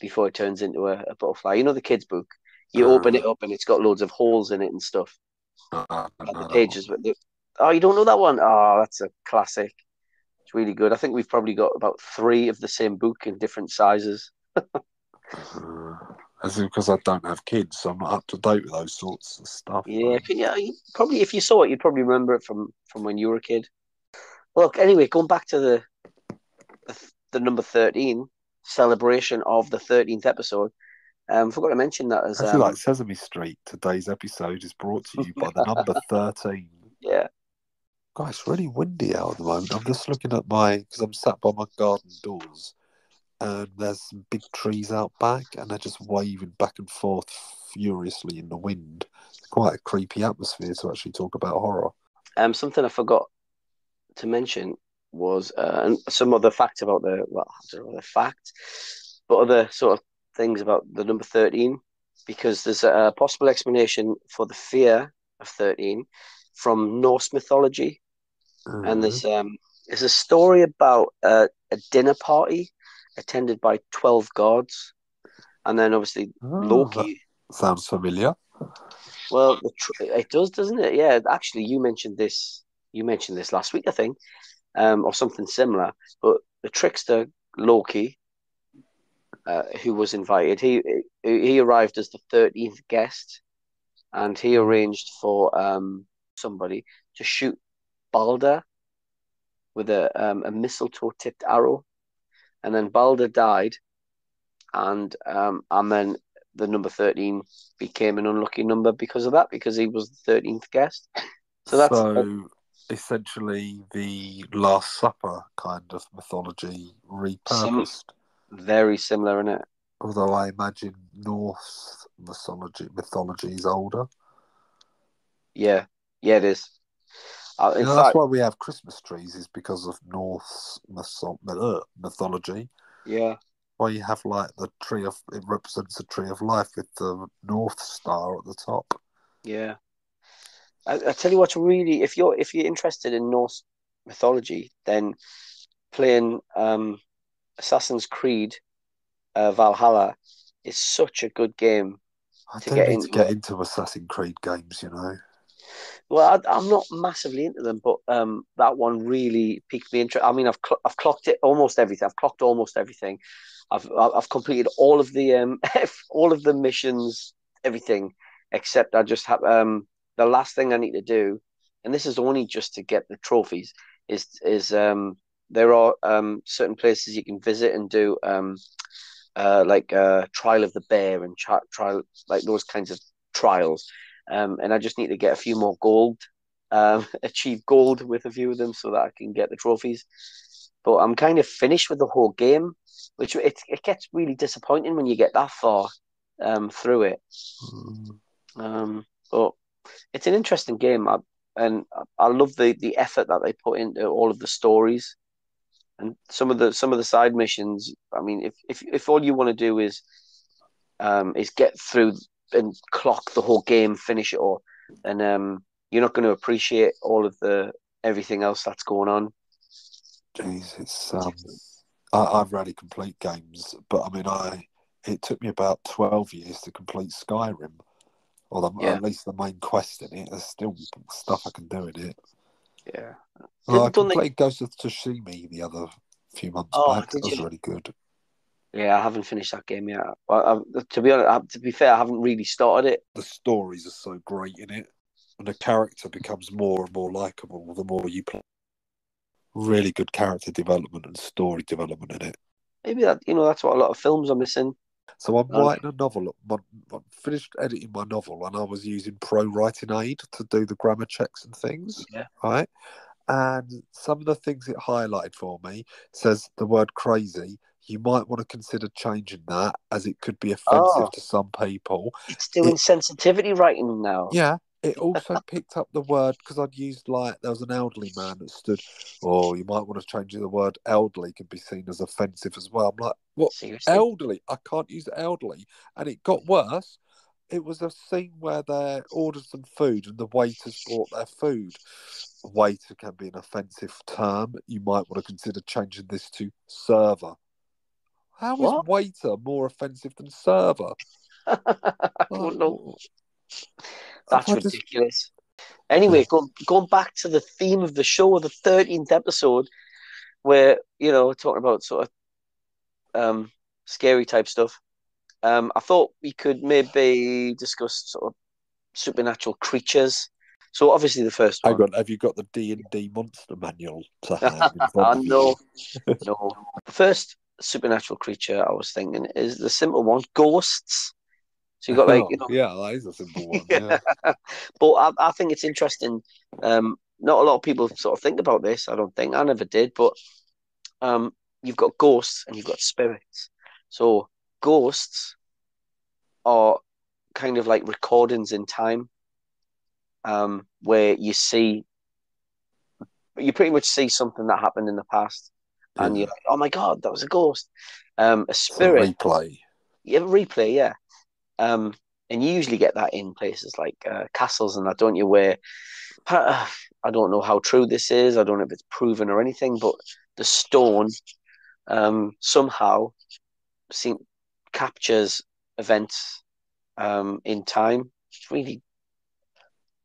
before it turns into a, a butterfly you know the kids book you Ah. open it up and it's got loads of holes in it and stuff Uh, I don't at know the pages. But oh, you don't know that one? Oh, that's a classic. It's really good. I think we've probably got about three of the same book in different sizes. Uh, that's because I don't have kids, so I'm not up to date with those sorts of stuff. Yeah, you probably if you saw it, you'd probably remember it from from when you were a kid. Look, anyway, going back to the the, the number thirteen celebration of the thirteenth episode. Um, forgot to mention that as I feel um, like Sesame Street. Today's episode is brought to you by the number 13. yeah, Guys, it's really windy out at the moment. I'm just looking at my, because I'm sat by my garden doors, and there's some big trees out back, and they're just waving back and forth furiously in the wind. It's quite a creepy atmosphere to actually talk about horror. Um, something I forgot to mention was uh, and some other facts about the well, I don't know the fact, but other sort of things about the number thirteen, because there's a possible explanation for the fear of thirteen from Norse mythology, and there's um there's a story about uh, a dinner party attended by twelve gods, and then obviously Oh, Loki. sounds familiar. Well, it does, doesn't it? Yeah, actually, you mentioned this. You mentioned this last week, I think, um, or something similar. But the trickster Loki, uh, who was invited, he he arrived as the thirteenth guest, and he arranged for um, somebody to shoot Balder with a um, a mistletoe tipped arrow, and then Balder died, and um, and then the number thirteen became an unlucky number because of that, because he was the thirteenth guest. So that's so essentially the Last Supper kind of mythology repurposed. Very similar in it. Although I imagine Norse mythology mythology is older. Yeah, yeah, it is. Uh, You know, fact, that's why we have Christmas trees is because of Norse uh, mythology. yeah, Why you have like the tree of it represents the tree of life with the North Star at the top. yeah. I, I tell you what, really if you're if you're interested in Norse mythology, then playing um, Assassin's Creed uh, Valhalla is such a good game. I To do get need into to get into Assassin's Creed games, you know. Well, I, I'm not massively into them, but um, that one really piqued me interest. I mean, I've cl- I've clocked it almost everything. I've clocked almost everything. I've I've completed all of the um all of the missions, everything. except I just have um the last thing I need to do, and this is only just to get the trophies, is is um there are um certain places you can visit and do um uh like uh trial of the bear and tri- trial like those kinds of trials, um and I just need to get a few more gold, um achieve gold with a few of them so that I can get the trophies. But I'm kind of finished with the whole game, which it it gets really disappointing when you get that far um through it. Mm. Um, but it's an interesting game, I, and I love the the effort that they put into all of the stories, and some of the some of the side missions. I mean, if if if all you want to do is um is get through and clock the whole game, finish it all, and um you're not going to appreciate all of the everything else that's going on. Jeez, it's um, I, I've rarely complete games, but I mean, I it took me about twelve years to complete Skyrim, or the, Yeah. at least the main quest in it. There's still stuff I can do in it. Yeah. Well, I Didn't- don't they- completed Ghost of Tsushima the other few months Oh, back. That was you? really good. Yeah, I haven't finished that game yet. Well, I, to be honest, I, to be fair, I haven't really started it. The stories are so great in it, and the character becomes more and more likable the more you play. Really good character development and story development in it. Maybe that you know that's what a lot of films are missing. So I'm Okay. writing a novel. I finished editing my novel, and I was using Pro Writing Aid to do the grammar checks and things. Yeah. Right. And some of the things it highlighted for me says the word crazy. You might want to consider changing that as it could be offensive Oh. to some people. It's doing It- sensitivity writing now. Yeah. It also picked up the word because I'd used like there was an elderly man that stood. Oh, you might want to change the word elderly can be seen as offensive as well. I'm like, what Seriously. elderly. I can't use elderly. And it got worse. It was a scene where they ordered some food and the waiters brought their food. Waiter can be an offensive term. You might want to consider changing this to server. How is What? waiter more offensive than server? I don't know. Oh. That's ridiculous. Anyway, going going back to the theme of the show, the thirteenth episode, where you know talking about sort of um, scary type stuff. Um, I thought we could maybe discuss sort of supernatural creatures. So obviously the first one. Hang on, have you got the D and D monster manual to hand? in front I of no. The first supernatural creature I was thinking is the simple one, ghosts. So you got like you know, yeah, that is a simple one. Yeah. Yeah. but I, I think it's interesting. Um, not a lot of people sort of think about this. I don't think I never did, but um, you've got ghosts and you've got spirits. So ghosts are kind of like recordings in time, um, where you see, you pretty much see something that happened in the past, and Yeah. you're like, oh my god, that was a ghost. Um, a It's a spirit replay. a replay, yeah. Um, and you usually get that in places like uh, castles and that, don't you? Where I don't know how true this is. I don't know if it's proven or anything, but the stone um, somehow seem, captures events um, in time. It's really,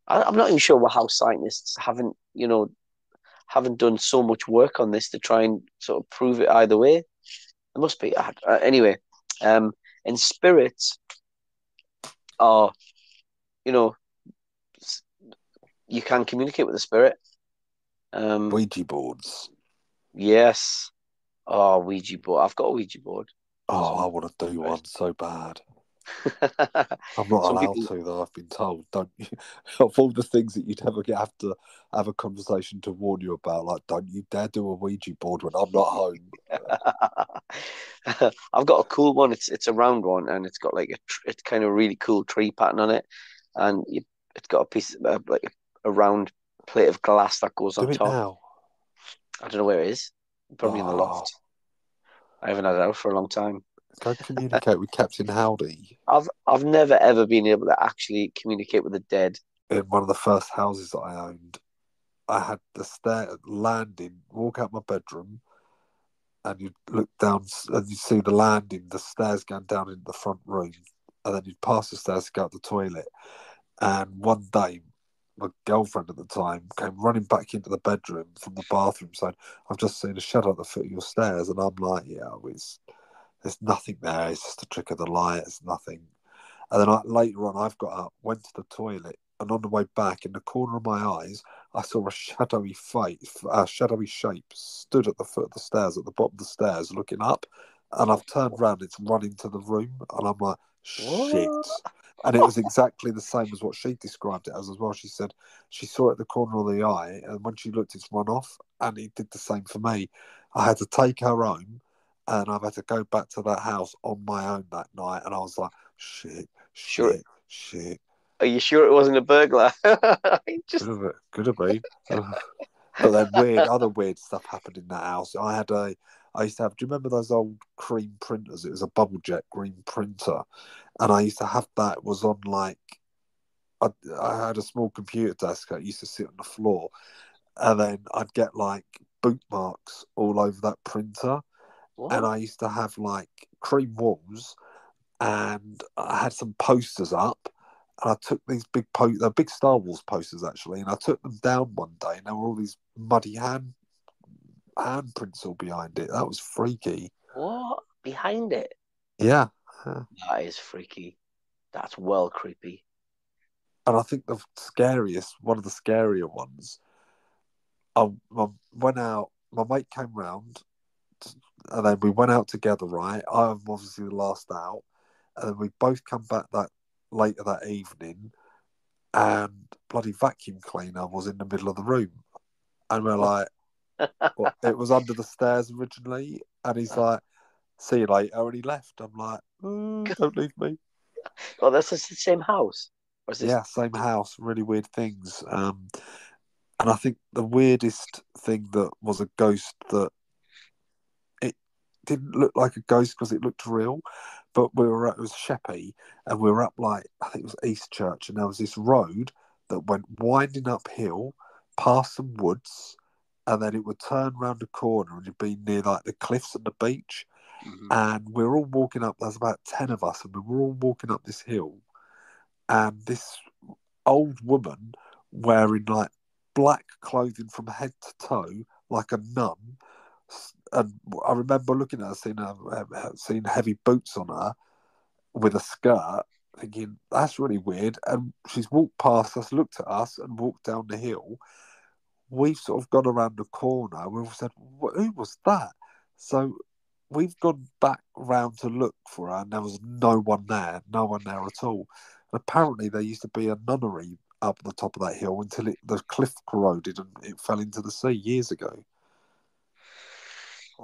I, I'm not even sure how scientists haven't, you know, haven't done so much work on this to try and sort of prove it either way. It must be. Uh, anyway, um, and spirits are, you know, you can communicate with the spirit. Um, Ouija boards. yes. Oh, Ouija board. I've got a Ouija board. Oh, I want to do one so bad. I'm not allowed people- to, though. I've been told. Don't you? of all the things that you'd ever get, have to have a conversation to warn you about, like, don't you dare do a Ouija board when I'm not home. I've got a cool one. It's it's a round one, and it's got like a tr- it's kind of really cool tree pattern on it, and you, it's got a piece of uh, like a, round plate of glass that goes Do on top. now. I don't know where it is. Probably in the Oh. loft. I haven't had it out for a long time. Go communicate with Captain Howdy I've I've never ever been able to actually communicate with the dead. in one of the first houses that I owned. I had the stair landing, walk out my bedroom, and you'd look down and you'd see the landing, the stairs going down into the front room, and then you'd pass the stairs to go up the toilet. And one day, my girlfriend at the time came running back into the bedroom from the bathroom saying, I've just seen a shadow at the foot of your stairs. And I'm like, yeah, it's, there's nothing there. It's just a trick of the light. It's nothing. And then I, later on, I've got up, went to the toilet, and on the way back, in the corner of my eyes, I saw a shadowy face, a shadowy shape stood at the foot of the stairs, at the bottom of the stairs, looking up. And I've turned around, it's running to the room, and I'm like, shit. And it was exactly the same as what she described it as as well. She said she saw it at the corner of the eye, and when she looked, it's run off, and it did the same for me. I had to take her home, and I've had to go back to that house on my own that night, and I was like, shit, Sure. shit, shit. Are you sure it wasn't a burglar? Just Could have, could have been. but then weird, other weird stuff happened in that house. I had a, I used to have. Do you remember those old cream printers? It was a bubble jet green printer, and I used to have that. It was on like, I, I had a small computer desk. I used to sit on the floor, and then I'd get like boot marks all over that printer, what? and I used to have like cream walls, and I had some posters up, and I took these big po- they're big Star Wars posters actually, and I took them down one day, and there were all these muddy hand handprints all behind it. That was freaky. what? Behind it? Yeah, That is freaky. That's well creepy. and I think the scariest, one of the scarier ones. I, I went out. My mate came round, and then we went out together. Right, I'm obviously the last out, and then we both come back that later that evening, and bloody vacuum cleaner was in the middle of the room, and we're like, well, it was under the stairs originally, and he's like, "See you later," and he left. I'm like, "Oh, "Don't leave me." Oh, that's the same house. Is this... Yeah, same house. Really weird things. Um, and I think the weirdest thing that was a ghost that didn't look like a ghost because it looked real, but we were at, it was Sheppey and we were up like I think it was Eastchurch, and there was this road that went winding uphill past some woods, and then it would turn round a corner and you'd be near like the cliffs and the beach, Mhm. and we were all walking up. There's about ten of us, and we were all walking up this hill, and this old woman wearing like black clothing from head to toe, like a nun. And I remember looking at her, seeing her, uh, seeing heavy boots on her with a skirt, thinking that's really weird. And she's walked past us, looked at us, and walked down the hill. We've sort of gone around the corner. We've said, "Who was that?" So we've gone back round to look for her, and there was no one there, no one there at all. And apparently, there used to be a nunnery up the top of that hill until it, the cliff corroded and it fell into the sea years ago.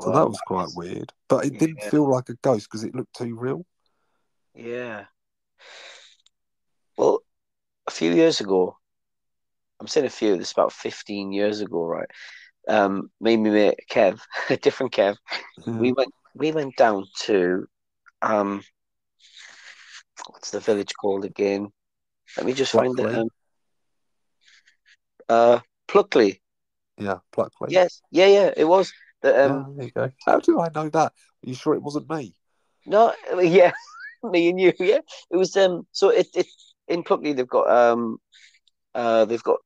So that was quite weird. But it didn't Yeah. feel like a ghost because it looked too real. Yeah. Well, a few years ago, I'm saying a few, this is about 15 years ago, right? Um, me and my mate Kev, a different Kev, we went we went down to um what's the village called again? Let me just find it. Um, uh Pluckley. yeah, Pluckley. Yes, yeah, yeah, it was. Yeah, um there you go. How do I know that? Are you sure it wasn't me? no yeah, me and you, yeah. It was um so it, it in Pluckley they've got um uh they've got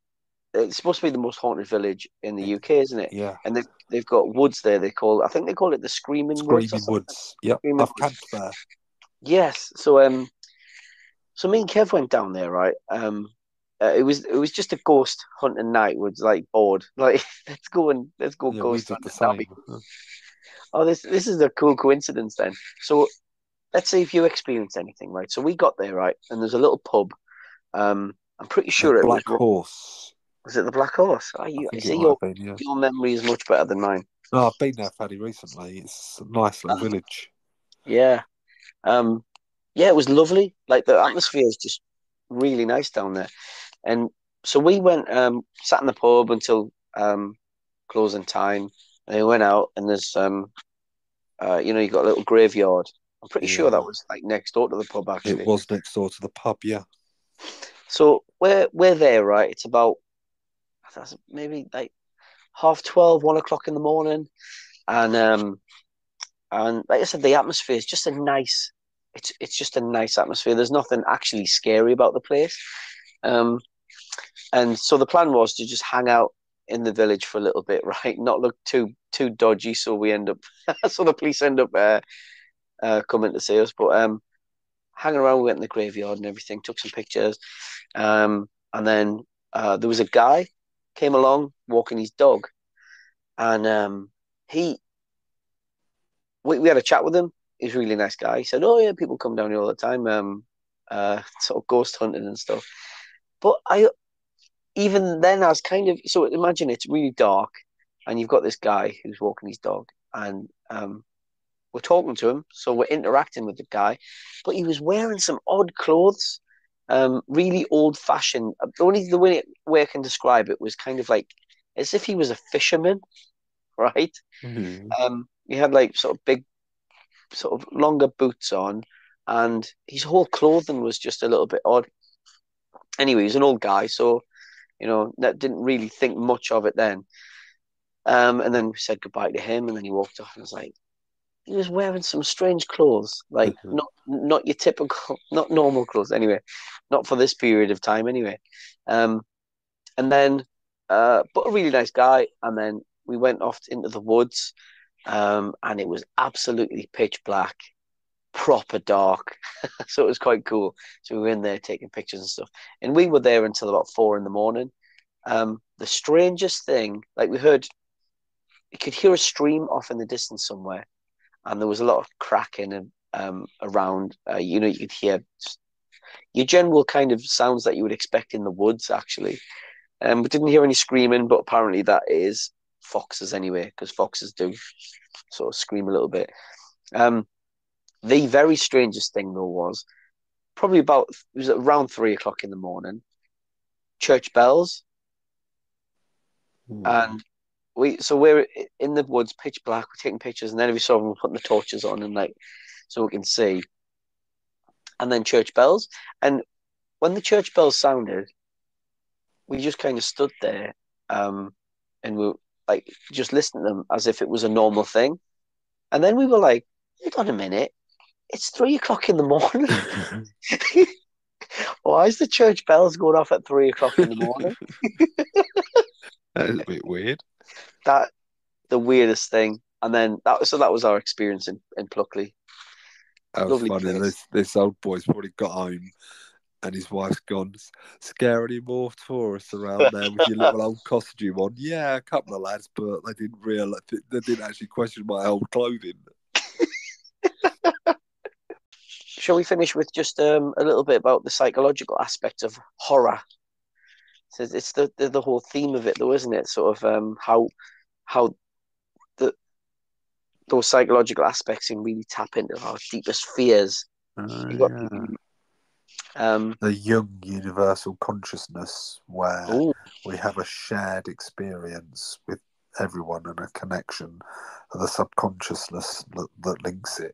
it's supposed to be the most haunted village in the UK, isn't it? Yeah. And they've they've got woods there. They call I think they call it the Screaming Woods. Screaming. Woods. Yep. Screaming I've camped there. Yes. So um, so me and Kev went down there, right? Um, uh, it was it was just a ghost hunting night. Was like bored. Like let's go and let's go Yeah, ghost hunting. Be- Oh, this this is a cool coincidence then. So let's see if you experience anything, right? So we got there, right, and there's a little pub. Um, I'm pretty sure The it was Black Horse. was it the Black Horse? I you think see your been, yeah. your memory is much better than mine. No, I've been there fairly recently. It's a nice little Ah. village. Yeah. Um, yeah, it was lovely. Like the atmosphere is just really nice down there. And so we went, um, sat in the pub until um, closing time. And we went out, and there's, um, uh, you know, you got a little graveyard. I'm pretty sure that was like next door to the pub, actually. It was next door to the pub, yeah. So we're we're there, right? It's about maybe like half 12, one o'clock in the morning, and um, and like I said, the atmosphere is just a nice. It's it's just a nice atmosphere. There's nothing actually scary about the place, um, and so the plan was to just hang out in the village for a little bit, right? Not look too too dodgy, so we end up, so the police end up uh, uh, coming to see us. But um, hanging around. We went in the graveyard and everything. Took some pictures, um, and then uh, there was a guy came along walking his dog, and um, he we, we had a chat with him. He's a really nice guy. He said, "Oh yeah, people come down here all the time, um, uh, sort of ghost hunting and stuff." But I, even then, I was kind of so imagine it's really dark, and you've got this guy who's walking his dog, and um, we're talking to him, so we're interacting with the guy, but he was wearing some odd clothes, um, really old fashioned. The only the way, way I can describe it was kind of like as if he was a fisherman, right? Mhm. Um, he had like sort of big, sort of longer boots on, and his whole clothing was just a little bit odd. Anyway, he's an old guy, so you know that didn't really think much of it then. Um, and then we said goodbye to him, and then he walked off, and I was like, he was wearing some strange clothes, like Mhm. not not your typical, not normal clothes. Anyway, not for this period of time. Anyway, um, and then, uh, but a really nice guy. And then we went off into the woods, um, and it was absolutely pitch black, proper dark. so it was quite cool. So we were in there taking pictures and stuff, and we were there until about four in the morning. Um, the strangest thing, like we heard, you could hear a stream off in the distance somewhere, and there was a lot of cracking and um, around. Uh, you know, you could hear your general kind of sounds that you would expect in the woods, actually. Um, we didn't hear any screaming, but apparently that is foxes anyway, because foxes do sort of scream a little bit. Um, the very strangest thing though was probably about it was around three o'clock in the morning. Church bells Mm. and we so we're in the woods, pitch black. We're taking pictures, and then we saw them putting the torches on and like so we can see. And then church bells, and when the church bells sounded, we just kind of stood there, um, and we like just listened to them as if it was a normal thing. And then we were like, "Hold on a minute, it's three o'clock in the morning. Why is the church bells going off at three o'clock in the morning?" that is a bit weird. that the weirdest thing. And then that so that was our experience in, in Pluckley. That was Lovely funny. place. This this old boy's probably got home, and his wife's gone. Scare any more tourists around there with your little old costume on? Yeah, a couple of lads, but they didn't realize they didn't actually question my old clothing. Shall we finish with just um, a little bit about the psychological aspect of horror? So it's the, the the whole theme of it, though, isn't it? Sort of um, how how the those psychological aspects can really tap into our deepest fears. Uh, got yeah. um, The Jung universal consciousness, where ooh, we have a shared experience with everyone and a connection, and the subconsciousness that, that links it.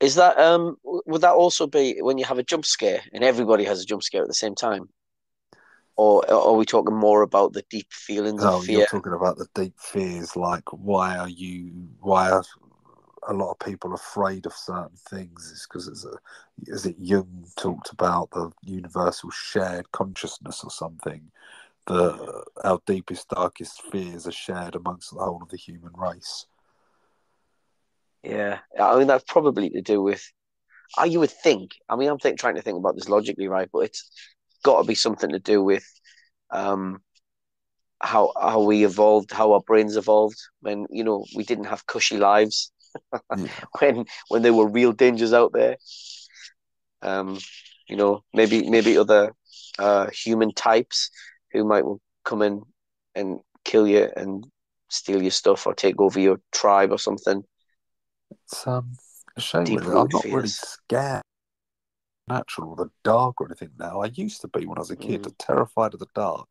Is that um, would that also be when you have a jump scare and everybody has a jump scare at the same time, or, or are we talking more about the deep feelings Oh, of fear? you're talking about the deep fears, like why are you? Why are a lot of people afraid of certain things? Is because it's a, is it Jung talked about the universal shared consciousness or something? The our deepest, darkest fears are shared amongst the whole of the human race. Yeah, I mean that's probably to do with. Uh, you would think. I mean, I'm think, trying to think about this logically, right? But it's got to be something to do with um, how how we evolved, how our brains evolved when you know we didn't have cushy lives, Yeah. when when there were real dangers out there. Um, you know, maybe maybe other uh, human types who might come in and kill you and steal your stuff or take over your tribe or something. It's um, a shame. Deep really. I'm not really scared, natural, or the dark or anything now. I used to be when I was a kid, Mm. terrified of the dark.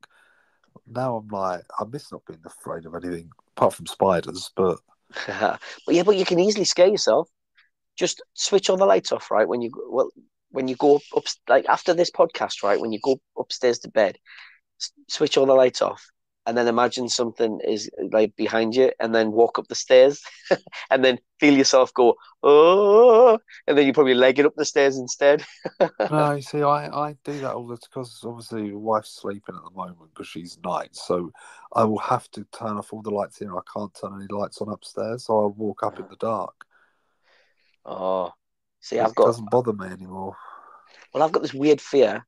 Now I'm like, I miss not being afraid of anything apart from spiders. But but yeah, but you can easily scare yourself. Just switch all the lights off, right? When you go- well, when you go up, like after this podcast, right? When you go upstairs to bed, s- switch all the lights off, and then imagine something is like behind you, and then walk up the stairs, and then feel yourself go oh, and then you probably leg it up the stairs instead. no, you see, I, I do that all the time because obviously the wife's sleeping at the moment because she's night. So I will have to turn off all the lights here. I can't turn any lights on upstairs, so I'll walk up in the dark. Oh, see, I've got doesn't bother me anymore. well, I've got this weird fear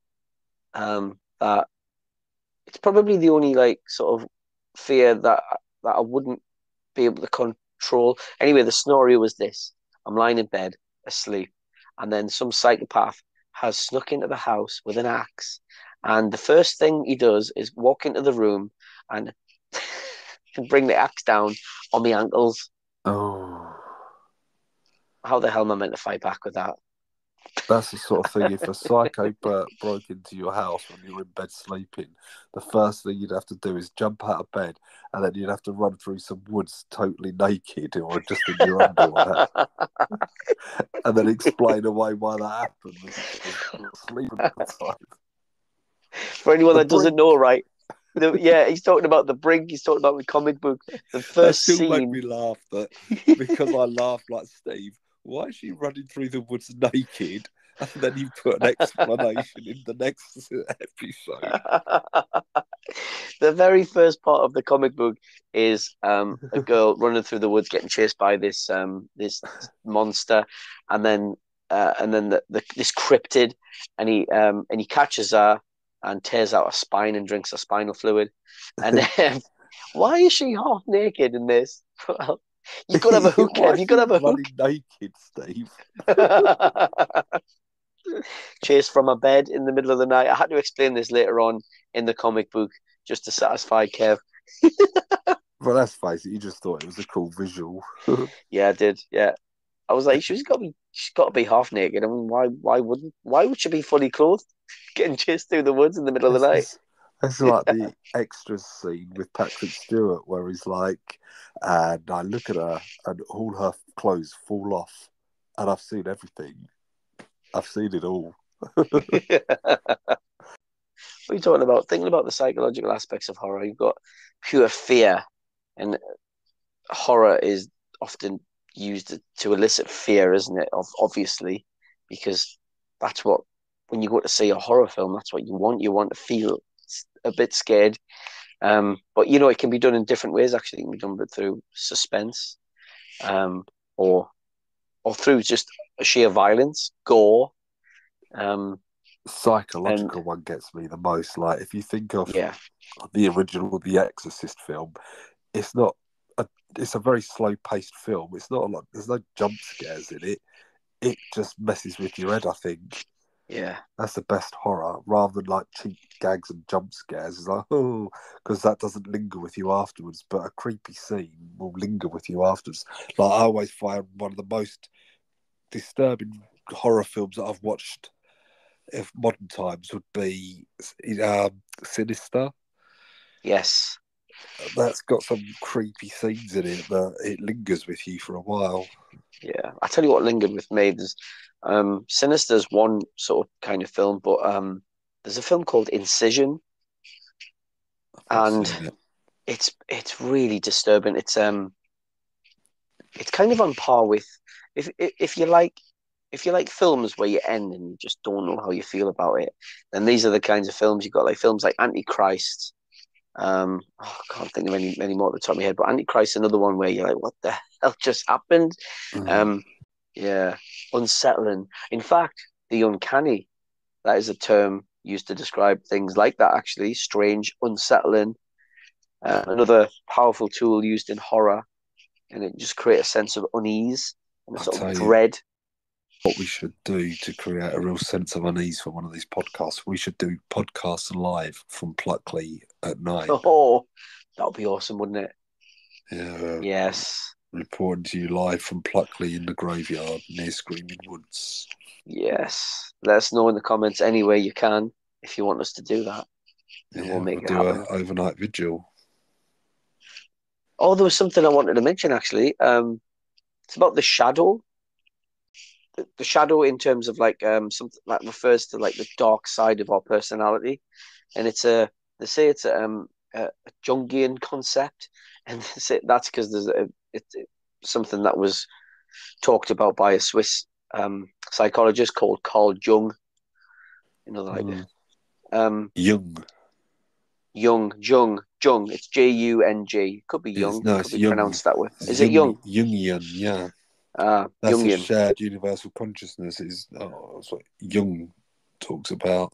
um, that it's probably the only like sort of fear that that I wouldn't be able to control. Anyway, the scenario was this: I'm lying in bed asleep, and then some psychopath has snuck into the house with an axe, and the first thing he does is walk into the room and bring the axe down on my ankles. Oh, How the hell am I meant to fight back with that? That's the sort of thing. If a psycho broke into your house when you were in bed sleeping, the first thing you'd have to do is jump out of bed, and then you'd have to run through some woods totally naked or just in your underwear, and then explain away why that happened. because you were Sleeping at the time. For anyone The that doesn't know, right? The, yeah, he's talking about the brink. He's talking about the comic book. The That first still made me laugh. That because I laughed like Steve. Why is she running through the woods naked? And then you put an explanation in the next episode. the very first part of the comic book is um, a girl running through the woods, getting chased by this um, this monster, and then uh, and then the, the, this cryptid, and he um, and he catches her and tears out her spine and drinks her spinal fluid. And um, why is she half naked in this? Well, you could have a hook, Why Kev. is You could have a hook. naked, Steve. Chased from a bed in the middle of the night. I had to explain this later on in the comic book just to satisfy Kev. Well, let's face it. You just thought it was a cool visual. Yeah, I did. Yeah, I was like, she's got to be, she's got to be half naked. I mean, why, why wouldn't, why would she be fully clothed, getting chased through the woods in the middle of the night? It's like the extras scene with Patrick Stewart where he's like, and I look at her and all her clothes fall off, and I've seen everything. I've seen it all. what are you talking about? Thinking about the psychological aspects of horror, you've got pure fear, and horror is often used to elicit fear, isn't it? Of obviously, because that's what when you go to see a horror film, that's what you want. You want to feel a bit scared. Um, but you know, it can be done in different ways. Actually, it can be done but through suspense, um, or or through just sheer violence, gore. Um, Psychological one gets me the most. Like if you think of yeah, the original The Exorcist film, it's not a it's a very slow paced film. It's not a lot there's no jump scares in it. It just messes with your head, I think. Yeah, That's the best horror, rather than like cheap gags and jump scares. It's like, oh, because that doesn't linger with you afterwards. But a creepy scene will linger with you afterwards. Like I always find one of the most disturbing horror films that I've watched of modern times would be um, Sinister. yes. That's got some creepy scenes in it that it lingers with you for a while. Yeah, I tell you what lingered with me. There's um, Sinister's one sort of kind of film, but um, there's a film called Incision. And- it. It's it's really disturbing. It's um, it's kind of on par with if if, if you like if you like films where you end and you just don't know how you feel about it, then these are the kinds of films you got like films like Antichrist. Um, oh, I can't think of any any more at the top of my head, but Antichrist, another one where you're like, what the hell just happened? Mm. Um, yeah, unsettling. In fact, the uncanny, that is a term used to describe things like that, actually. Strange, unsettling. Uh, another powerful tool used in horror, and it just create a sense of unease and a I'll sort of dread. What we should do to create a real sense of unease for one of these podcasts. We should do podcasts live from Pluckley at night. Oh, that would be awesome, wouldn't it? Yeah, Yes. reporting to you live from Pluckley in the graveyard near Screaming Woods. Yes. Let us know in the comments any way you can if you want us to do that. And Yeah, we'll make it do an overnight vigil. Oh, there was something I wanted to mention actually. Um, it's about the shadow. The, the shadow, in terms of like um, something that refers to like the dark side of our personality, and it's a they say it's a, um, a, a Jungian concept, and they say that's because there's a it's something that was talked about by a Swiss um, psychologist called Carl Jung. You know, like Mm. um, Young. Jung, Jung, Jung. It's J U N G. Could be Young. no, Could it's be Jung. pronounced that way. Is it Young? Jungian, yeah. Ah, That's a shared universal consciousness. Is oh, that's what Jung talks about.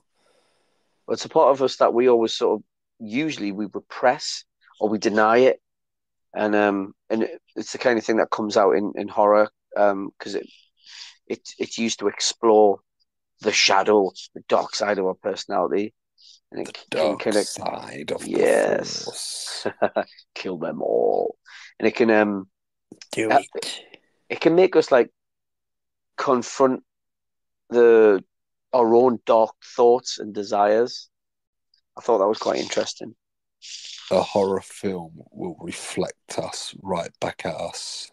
Well, it's a part of us that we always sort of usually we repress or we deny it, and um, and it's the kind of thing that comes out in in horror um, because it it it's used to explore the shadow, the dark side of our personality, and it The can dark kind of side of Yes. the force. kill them all, and it can um Do Uh, it. It can make us like confront the our own dark thoughts and desires. I thought that was quite interesting. A horror film will reflect us right back at us.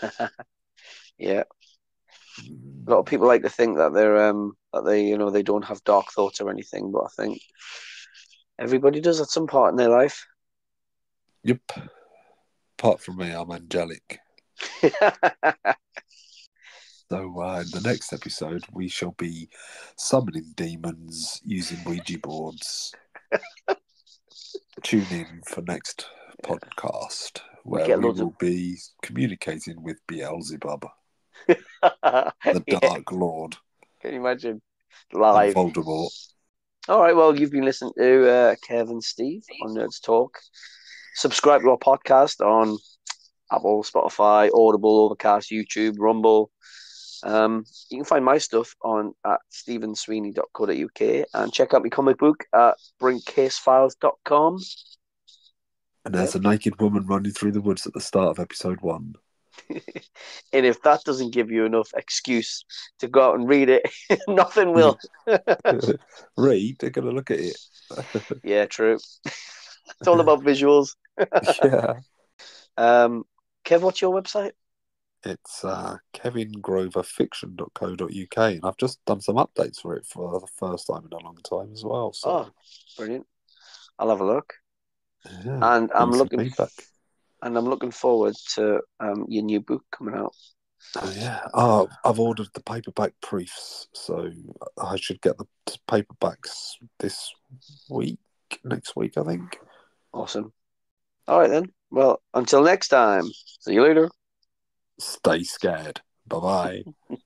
Yeah, a lot of people like to think that they're um that they you know they don't have dark thoughts or anything, but I think everybody does at some part in their life. Yep. Apart from me, I'm angelic. So uh, in the next episode, we shall be summoning demons using Ouija boards. Tune in for next podcast where get we loads of- will be communicating with Beelzebub, the the Dark Lord, Can you imagine live? Voldemort. All right, well, you've been listening to uh, Kevin Steve on Nerds Talk. Subscribe to our podcast on Apple, Spotify, Audible, Overcast, YouTube, Rumble. Um, you can find my stuff on at stevensweeney.co.uk and check out my comic book at brinkcasefiles.com. And there's a naked woman running through the woods at the start of episode one. And if that doesn't give you enough excuse to go out and read it, nothing will. Read, they're going to look at it. yeah, true. it's all about visuals. yeah. Um, Kev, what's your website? It's uh, kevingroverfiction.co.uk, and I've just done some updates for it for the first time in a long time as well. So, Oh, brilliant. I'll have a look. yeah, And I'm give me some looking feedback. and I'm looking forward to um, your new book coming out. Oh, yeah. Oh, I've ordered the paperback proofs, so I should get the paperbacks this week, next week, I think. Awesome. All right then. Well, until next time. See you later. Stay scared. Bye bye.